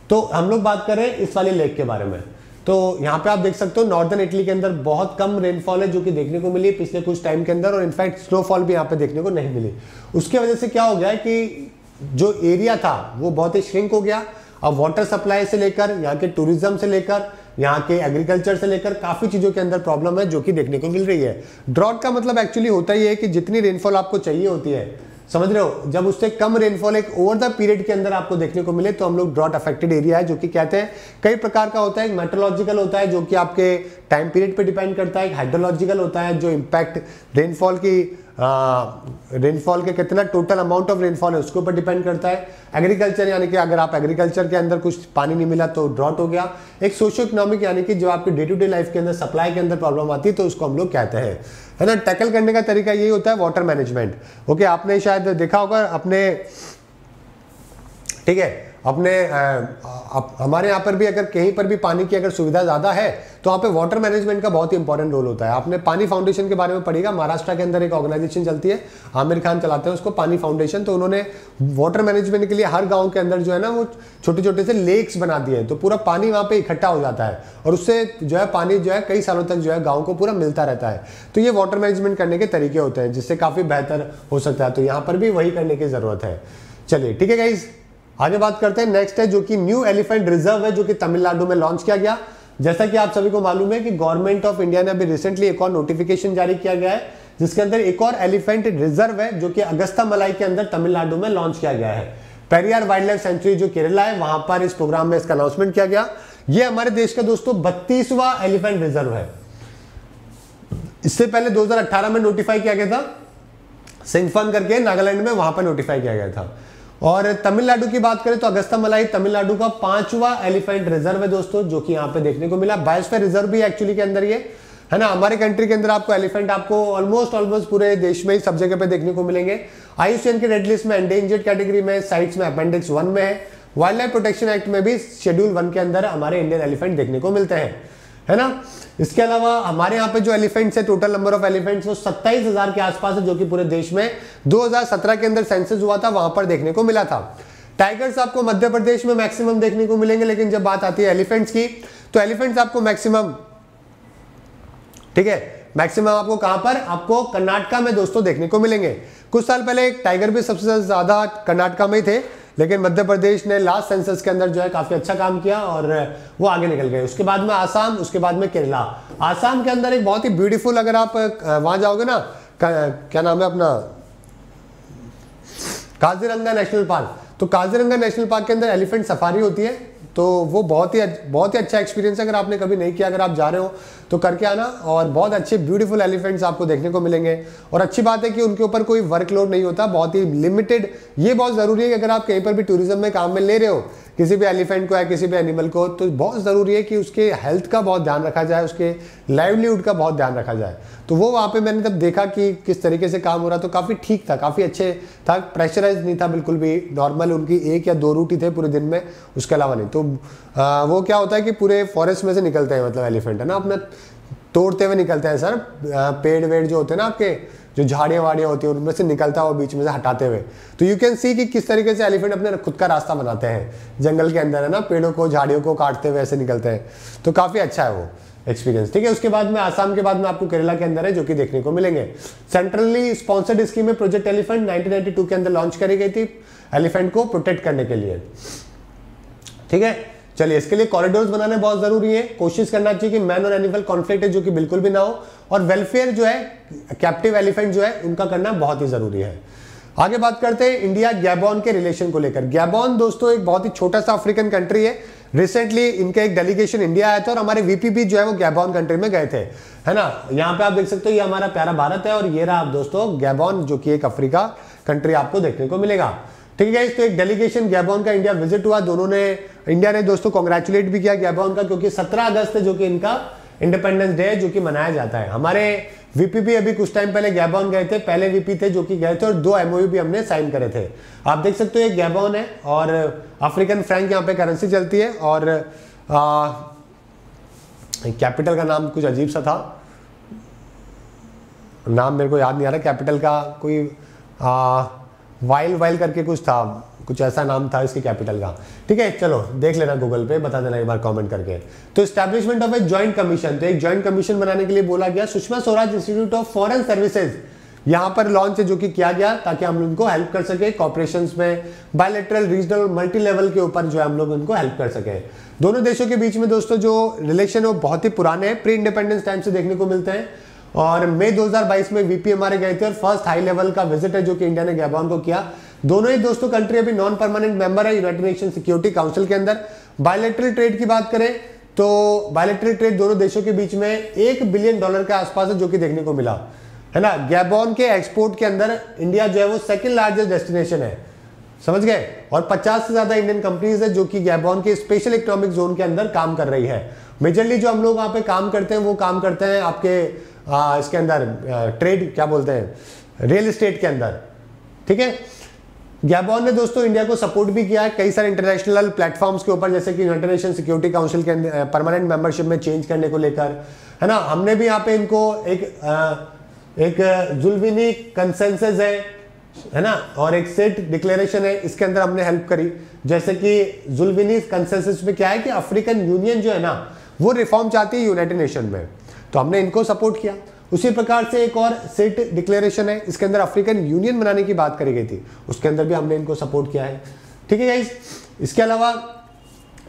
तो हम लोग बात कर रहे हैं इस वाले लेक के बारे में। तो यहाँ पे आप देख सकते हो नॉर्दर्न इटली के अंदर बहुत कम रेनफॉल है, जो कि देखने को मिली पिछले कुछ टाइम के अंदर, और इनफैक्ट स्नोफॉल भी यहाँ पे देखने को नहीं मिली। उसके वजह से क्या हो गया कि जो एरिया था, वो बहुत ही श्रिंक हो गया। अब वाटर सप्लाई से लेकर, यहाँ के टूरिज़्म से लेकर यहाँ के एग्रीकल्चर से लेकर काफ़ी चीज़ों के अंदर प्रॉब्लम है जो कि देखने को मिल रही है। ड्रॉट का मतलब एक्चुअली होता ही है कि जितनी रेनफॉल आपको चाहिए होती है। समझ रहे हो? जब उससे कम रेनफॉल एक ओवर द पीरियड के अंदर आपको देखने को मिले तो हम लोग ड्रॉट अफेक्टेड एरिया है, जो कि कहते हैं, कई प्रकार का होता है। एक मेट्रोलॉजिकल होता है, जो कि आपके टाइम पीरियड पे डिपेंड करता है। हाइड्रोलॉजिकल होता है, जो इम्पैक्ट रेनफॉल की रेनफॉल के कितना टोटल अमाउंट ऑफ़ रेनफॉल है, उसके ऊपर डिपेंड करता है। एग्रीकल्चर यानी कि अगर आप एग्रीकल्चर के अंदर कुछ पानी नहीं मिला तो ड्रॉट हो गया। एक सोशो इकोनॉमिक यानी कि जो आपकी डे टू डे लाइफ के अंदर सप्लाई के अंदर प्रॉब्लम आती है तो उसको हम लोग कहते हैं। है ना? टैकल करने का तरीका यही होता है वाटर मैनेजमेंट ओके आपने शायद देखा होगा, अपने, ठीक है अपने आ, हमारे यहाँ पर भी अगर कहीं पर भी पानी की अगर सुविधा ज़्यादा है तो वहाँ पे वाटर मैनेजमेंट का बहुत ही इंपॉर्टेंट रोल होता है। आपने पानी फाउंडेशन के बारे में पढ़ेगा महाराष्ट्र के अंदर एक ऑर्गेनाइजेशन चलती है आमिर खान चलाते हैं उसको पानी फाउंडेशन तो उन्होंने वाटर मैनेजमेंट के लिए हर गाँव के अंदर जो है ना वो छोटे छोटे से लेक्स बना दिए तो पूरा पानी वहाँ पर इकट्ठा हो जाता है और उससे जो है पानी जो है कई सालों तक जो है गाँव को पूरा मिलता रहता है। तो ये वाटर मैनेजमेंट करने के तरीके होते हैं जिससे काफ़ी बेहतर हो सकता है तो यहाँ पर भी वही करने की ज़रूरत है। चलिए ठीक है गाइज़ आगे बात करते हैं नेक्स्ट है, जो कि न्यू एलिफेंट रिज़र्व है, जो कि तमिलनाडु में लॉन्च किया गया। जैसा कि आप सभी को मालूम है कि गवर्नमेंट ऑफ़ इंडिया ने अभी रिसेंटली एक और नोटिफिकेशन जारी किया गया है, जिसके अंदर एक और एलिफेंट रिज़र्व है, जो कि अगस्ता मलाई के अंदर तमिलनाडु में लॉन्च किया गया है। पेरियार वाइल्ड लाइफ सेंचुरी जो केरला है, वहाँ पर इस प्रोग्राम में इसका अनाउंसमेंट किया गया। ये हमारे देश का दोस्तों बत्तीसवा एलिफेंट रिज़र्व है। इससे पहले 2018 में नोटिफाई किया गया था। सिंगफन करके नागालैंड में वहाँ पर नोटिफाई किया गया था। और तमिलनाडु की बात करें तो अगस्ता मलाई तमिलनाडु का पांचवा एलिफेंट रिज़र्व है दोस्तों, जो कि यहाँ पे देखने को मिला। बायोस्फीयर रिज़र्व भी एक्चुअली के अंदर ये है। ना? हमारे कंट्री के अंदर आपको एलिफेंट आपको ऑलमोस्ट ऑलमोस्ट पूरे देश में ही सब जगह पे देखने को मिलेंगे। आयुष्मान के रेड लिस्ट में एंडेंजर्ड कैटेगरी में साइट्स में अपेंडिक्स वन में है। वाइल्ड लाइफ प्रोटेक्शन एक्ट में भी शेड्यूल वन के अंदर हमारे इंडियन एलिफेंट देखने को मिलते हैं। है ना? इसके अलावा हमारे यहाँ पे जो एलिफेंट्स है टोटल नंबर ऑफ़ एलिफेंट्स वो सत्ताईस हज़ार के आसपास है, जो कि पूरे देश में 2017 के अंदर सेंसस हुआ था, वहाँ पर देखने को मिला था। टाइगर्स आपको मध्य प्रदेश में मैक्सिमम देखने को मिलेंगे, लेकिन जब बात आती है एलिफेंट्स की तो एलिफेंट्स आपको मैक्सिमम ठीक है? मैक्सिमम आपको कहाँ पर? आपको कर्नाटका में दोस्तों देखने को मिलेंगे। कुछ साल पहले टाइगर भी सबसे ज़्यादा कर्नाटका में ही थे लेकिन मध्य प्रदेश ने लास्ट सेंसस के अंदर जो है काफ़ी अच्छा काम किया और वो आगे निकल गए। उसके बाद में आसाम, उसके बाद में केरला। आसाम के अंदर एक बहुत ही ब्यूटीफुल अगर आप वहाँ जाओगे ना क्या नाम है अपना? Kaziranga national park. तो काजीरंगा नेशनल पार्क के अंदर एलिफेंट सफारी होती है। तो वो बहुत ही बहुत ही अच्छा एक्सपीरियंस है। अगर आपने कभी नहीं किया, अगर आप जा रहे हो तो करके आना और बहुत अच्छे ब्यूटीफुल एलिफेंट्स आपको देखने को मिलेंगे। और अच्छी बात है कि उनके ऊपर कोई वर्कलोड नहीं होता, बहुत ही लिमिटेड ये बहुत ज़रूरी है कि अगर आप कहीं पर भी टूरिज़्म में काम में ले रहे हो, किसी भी एलिफेंट को या किसी भी एनिमल को तो बहुत ज़रूरी है कि उसके हेल्थ का बहुत ध्यान रखा जाए, उसके लाइवलीहुड का बहुत ध्यान रखा जाए। तो वो वहाँ पे मैंने तब देखा कि किस तरीके से काम हो रहा तो काफ़ी ठीक था काफ़ी अच्छे था। प्रेशराइज नहीं था बिल्कुल भी। नॉर्मल उनकी एक या दो रूट थे पूरे दिन में उसके अलावा नहीं। तो आ, वो क्या होता है कि पूरे फॉरेस्ट में से निकलते हैं मतलब एलिफेंट है ना अपना तोड़ते हुए निकलते हैं सर। पेड़ वेड़ जो होते हैं ना आपके जो झाड़ियाँ वाड़ियाँ होती हैं उनमें से निकलता है बीच में से हटाते हुए। तो यू कैन सी कि किस तरीके से एलिफेंट अपने खुद का रास्ता बनाते हैं। जंगल के अंदर है ना पेड़ों को झाड़ियों को काटते हुए ऐसे निकलते हैं। तो काफ़ी अच्छा है वो। एक्सपीरियंस ठीक है, उसके बाद में, आसाम के बाद में आपको केरला के अंदर है, जो कि देखने को मिलेंगे। सेंट्रली स्पॉन्सर्ड स्कीम में प्रोजेक्ट एलिफेंट 1992 के अंदर लॉन्च करी गई थी एलिफेंट को प्रोटेक्ट करने के लिए। ठीक है? चलिए, इसके लिए कॉरिडोर्स बनाने बहुत ज़रूरी है। कोशिश करना चाहिए कि मैन और एनिमल कॉन्फ्लिक्ट जो कि बिल्कुल भी ना हो। और वेलफेयर जो है कैप्टिव एलिफेंट जो है, उनका करना बहुत ही ज़रूरी है। आगे बात करते हैं इंडिया गैबॉन के रिलेशन को लेकर। गैबॉन दोस्तों, एक बहुत ही छोटा सा अफ्रीकन कंट्री है। रिसेंटली इनका एक डेलीगेशन इंडिया आया था और हमारे वीपीपी जो है वो गैबॉन कंट्री में गए थे। है ना? यहाँ पे आप देख सकते हो ये हमारा प्यारा भारत है और ये रहा आप दोस्तों गैबॉन, जो कि एक अफ्रीका कंट्री आपको देखने को मिलेगा। ठीक है तो एक डेलीगेशन गैबॉन का इंडिया विज़िट हुआ। दोनों ने इंडिया ने दोस्तों कॉन्ग्रेचुलेट भी किया गैबॉन का, क्योंकि 17 अगस्त जो कि इनका इंडिपेंडेंस डे है, जो कि मनाया जाता है। हमारे वीपी अभी कुछ टाइम पहले गैबॉन गए थे, पहले वीपी थे जो कि गए थे और दो एमओयू भी हमने साइन करे थे। आप देख सकते हो ये गैबॉन है और अफ्रीकन फ्रैंक यहाँ पे करेंसी चलती है और कैपिटल का नाम कुछ अजीब सा था। नाम मेरे को याद नहीं आ रहा कैपिटल का कोई वाइल वाइल करके कुछ था। कुछ ऐसा नाम था इसके कैपिटल का। ठीक है, चलो, देख लेना गूगल पे, बता देना एक बार कमेंट करके। तो establishment of a joint commission तो एक ज्वाइंट कमीशन बनाने के लिए बोला गया Sushma Swaraj institute of foreign services यहाँ पर लॉन्च जो कि किया गया ताकि हम उनको हेल्प कर सके कॉपरेशन में बायोलेटरल रीजनल मल्टी लेवल के ऊपर जो है हम लोग उनको हेल्प कर सके। दोनों देशों के बीच में दोस्तों जो रिलेशन है बहुत ही पुराने हैं प्री इंडिपेंडेंस टाइम से देखने को मिलते हैं। और मई 2022 में वीपी हमारे गए थे और फ़र्स्ट हाई लेवल का विज़िट है जो कि इंडिया ने गैबॉन को किया। दोनों ही दोस्तों कंट्री अभी नॉन परमानेंट मेंबर है यूनाइटेड नेशन सिक्योरिटी काउंसिल के अंदर। बायोलेटरल ट्रेड की बात करें तो बायोलेटरल ट्रेड दोनों देशों के बीच में एक बिलियन डॉलर के आसपास है जो कि देखने को मिला। है ना? गैबॉन के एक्सपोर्ट के अंदर इंडिया जो है वो सेकंड लार्जेस्ट डेस्टिनेशन है। समझ गए? और 50 से ज़्यादा इंडियन कंपनीज़ है जो कि गैबॉन के स्पेशल इकोनॉमिक जोन के अंदर काम कर रही है। मेजरली जो हम लोग वहाँ पे काम करते हैं वो काम करते हैं आपके आ, इसके अंदर ट्रेड क्या बोलते हैं? रियल एस्टेट के अंदर। ठीक है? गैबॉन ने दोस्तों इंडिया को सपोर्ट भी किया है। कई सारे इंटरनेशनल प्लेटफॉर्म्स के ऊपर, जैसे कि यूनाइटेड नेशन सिक्योरिटी काउंसिल के परमानेंट मेंबरशिप में चेंज करने को लेकर, है ना? हमने भी यहाँ पे इनको एक एक जुलविनी कंसेंसस है है ना? और एक सेट डिक्लेरेशन है, इसके अंदर हमने हेल्प करी। जैसे कि जुलविनी कंसेंसस में क्या है कि अफ्रीकन यूनियन जो है ना, वो रिफॉर्म चाहती है यूनाइटेड नेशन में। तो हमने इनको सपोर्ट किया। उसी प्रकार से एक और सेट डिक्लेरेशन है, इसके अंदर अफ्रीकन यूनियन बनाने की बात करी गई थी। उसके अंदर भी हमने इनको सपोर्ट किया है। ठीक है इसके अलावा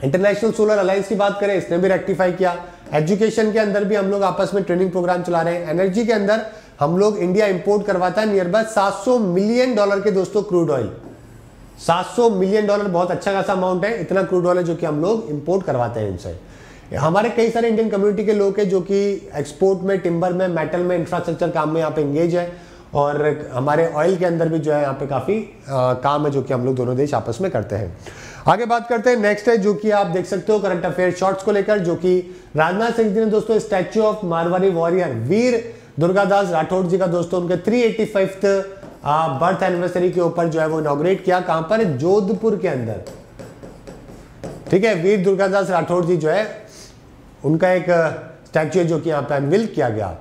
इंटरनेशनल सोलर अलायंस की बात करें, इसने भी रेक्टिफाई किया। एजुकेशन के अंदर भी हम लोग आपस में ट्रेनिंग प्रोग्राम चला रहे हैं। एनर्जी के अंदर हम लोग इंडिया इंपोर्ट करवाता है नियर बाय 700 मिलियन डॉलर के दोस्तों क्रूड ऑयल 700 मिलियन डॉलर बहुत अच्छा खासा अमाउंट है, इतना क्रूड ऑयल है जो कि हम लोग इंपोर्ट करवाते हैं इनसे। हमारे कई सारे इंडियन कम्युनिटी के लोग हैं जो कि एक्सपोर्ट में टिम्बर में मेटल में इंफ्रास्ट्रक्चर काम में यहाँ पे इंगेज है और हमारे ऑयल के अंदर भी जो है यहाँ पे काफ़ी काम है जो कि हम लोग दोनों देश आपस में करते हैं। आगे बात करते हैं नेक्स्ट है जो कि आप देख सकते हो करंट अफेयर शॉर्ट्स को लेकर, जो कि राजनाथ सिंह जी ने दोस्तों statue of Marwari warrior Veer Durgadas Rathore ji का दोस्तों उनके थ्री एटी बर्थ एनिवर्सरी के ऊपर जो है वो इनोग्रेट किया। कहाँ पर? जोधपुर के अंदर। ठीक है, वीर दुर्गादास राठौड़ जी जो है उनका एक स्टैच्यू है जो कि यहाँ पे अनविल किया गया।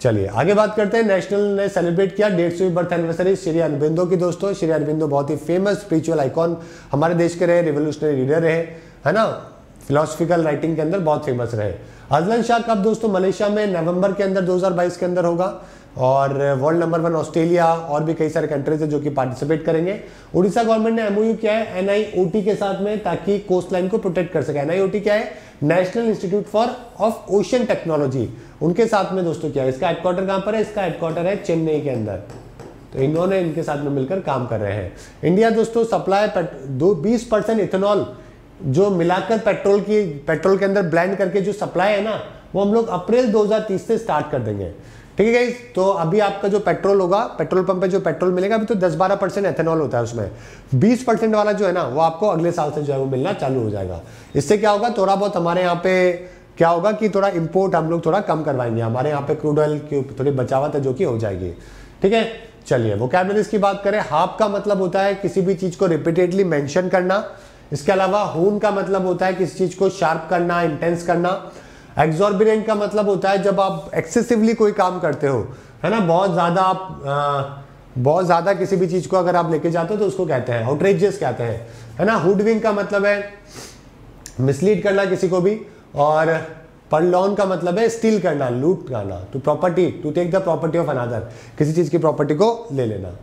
चलिए, आगे बात करते हैं। नेशनल ने सेलिब्रेट किया डेढ़ सौ बर्थ एनिवर्सरी श्री अरबिंदो की दोस्तों, श्री अरबिंदो बहुत ही फ़ेमस स्पिरिचुअल आइकॉन हमारे देश के रहे रिवोल्यूशनरी लीडर रहे, है ना? फिलोसफिकल राइटिंग के अंदर बहुत फ़ेमस रहे। अजलन शाह कब दोस्तों? मलेशिया में नवंबर के अंदर 2022 के अंदर होगा। और वर्ल्ड नंबर वन ऑस्ट्रेलिया और भी कई सारे कंट्रीज़ है जो कि पार्टिसिपेट करेंगे। उड़ीसा गवर्नमेंट ने एमओयू किया है एनआईओटी के साथ में, ताकि कोस्ट लाइन को प्रोटेक्ट कर सके। एनआईओटी क्या है? National institute for of ocean technology उनके साथ में दोस्तों क्या है? इसका हेडक्वार्टर कहाँ पर है? इसका हेडक्वार्टर है चेन्नई के अंदर। तो इन्होंने इनके साथ में मिलकर काम कर रहे हैं। इंडिया दोस्तों सप्लाई दो बीस परसेंट इथेनॉल जो मिलाकर पेट्रोल की पेट्रोल के अंदर ब्लेंड करके जो सप्लाई है ना, वो हम लोग अप्रैल 2030 से स्टार्ट कर देंगे। ठीक है गाइज़ तो अभी आपका जो पेट्रोल होगा, पेट्रोल पंप पे जो पेट्रोल मिलेगा, अभी तो 10-12 परसेंट एथेनॉल होता है उसमें। 20 परसेंट वाला जो है ना, वो आपको अगले साल से जो है वो मिलना चालू हो जाएगा। इससे क्या होगा थोड़ा बहुत हमारे यहाँ पे क्या होगा कि थोड़ा इंपोर्ट हम लोग थोड़ा कम करवाएँगे। हमारे यहाँ पे क्रूड ऑयल की थोड़ी बचावत है जो कि हो जाएगी। ठीक है? चलिए वो कैबनरीज की बात करें। हाफ़ का मतलब होता है किसी भी चीज़ को रिपीटेडली मैंशन करना। इसके अलावा हून का मतलब होता है किसी चीज़ को शार्प करना इंटेंस करना। एक्सॉर्बिनेंट का मतलब होता है जब आप एक्सेसिवली कोई काम करते हो है ना? बहुत ज़्यादा आप आ, बहुत ज़्यादा किसी भी चीज़ को अगर आप लेके जाते हो तो उसको कहते हैं आउटरेजियस कहते हैं है ना? हुडविंग का मतलब है मिसलीड करना किसी को भी और परलॉन का मतलब है स्टील करना लूट करना। To property to take the property of another किसी चीज़ की प्रॉपर्टी को ले लेना।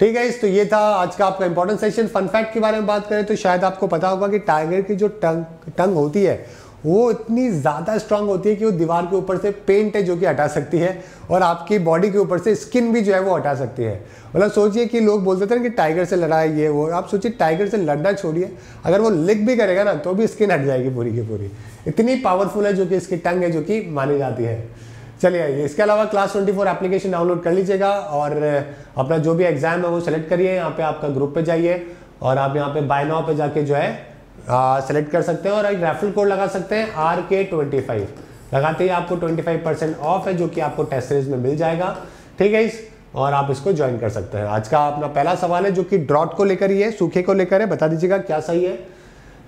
ठीक है इस तो ये था आज का आपका इंपॉर्टेंट सेशन फन फैक्ट के बारे में बात करें तो शायद आपको पता होगा कि टाइगर की जो टंग टंग होती है वो इतनी ज़्यादा स्ट्रांग होती है कि वो दीवार के ऊपर से पेंट है जो कि हटा सकती है और आपकी बॉडी के ऊपर से स्किन भी जो है वो हटा सकती है। मतलब सोचिए कि लोग बोलते थे ना कि टाइगर से लड़ा है, ये वो, आप सोचिए टाइगर से लड़ना छोड़िए, अगर वो लिक भी करेगा ना तो भी स्किन हट जाएगी पूरी की पूरी। इतनी पावरफुल है जो कि इसकी टंग है, जो कि मानी जाती है। चलिए, आइए, इसके अलावा क्लास 24 फोर एप्लीकेशन डाउनलोड कर लीजिएगा और, अपना जो भी एग्ज़ाम है वो सेलेक्ट करिए, यहाँ पे आपका ग्रुप पे जाइए और आप यहाँ पे बाय नाउ पे जाके जो है सेलेक्ट कर सकते हैं और एक रेफरल कोड लगा सकते हैं आर के ट्वेंटी फाइव लगाते ही आपको ट्वेंटी फाइव परसेंट ऑफ़ है, जो कि आपको टेस्ट सीरीज़ में मिल जाएगा। ठीक है इस? और आप इसको ज्वाइन कर सकते हैं। आज का अपना पहला सवाल है, जो कि ड्रॉट को लेकर ही है, सूखे को लेकर है। बता दीजिएगा, क्या सही है?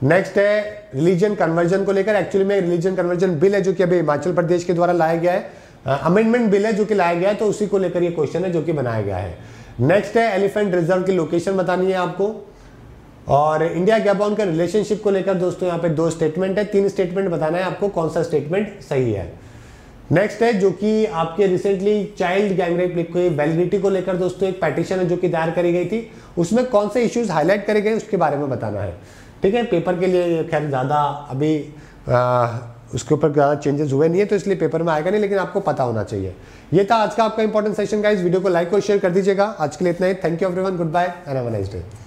नेक्स्ट है रिलीजन कन्वर्जन को लेकर। एक्चुअली में रिलीजन कन्वर्जन बिल है, जो कि अभी हिमाचल प्रदेश के द्वारा लाया गया है। अमेंडमेंट बिल है, जो कि लाया गया है तो उसी को लेकर ये क्वेश्चन है, जो कि बनाया गया है। नेक्स्ट है एलिफेंट रिज़र्व की लोकेशन बतानी है आपको। और इंडिया गैबॉन का रिलेशनशिप को लेकर दोस्तों यहाँ पे दो स्टेटमेंट है तीन स्टेटमेंट बताना है आपको कौन सा स्टेटमेंट सही है। नेक्स्ट है जो कि आपके रिसेंटली चाइल्ड गैंगरेप की वैलिडिटी को लेकर दोस्तों एक पैटिशन है जो कि दायर करी गई थी। उसमें कौन से इश्यूज़ हाईलाइट करे गए उसके बारे में बताना है। ठीक है पेपर के लिए खैर ज़्यादा अभी आ, उसके ऊपर ज़्यादा चेंजेस हुए नहीं है तो इसलिए पेपर में आएगा नहीं लेकिन आपको पता होना चाहिए। ये था आज का आपका इंपॉर्टेंट सेशन का इस वीडियो को लाइक और शेयर कर दीजिएगा। आज के लिए इतना ही। Thank you everyone good bye and nice day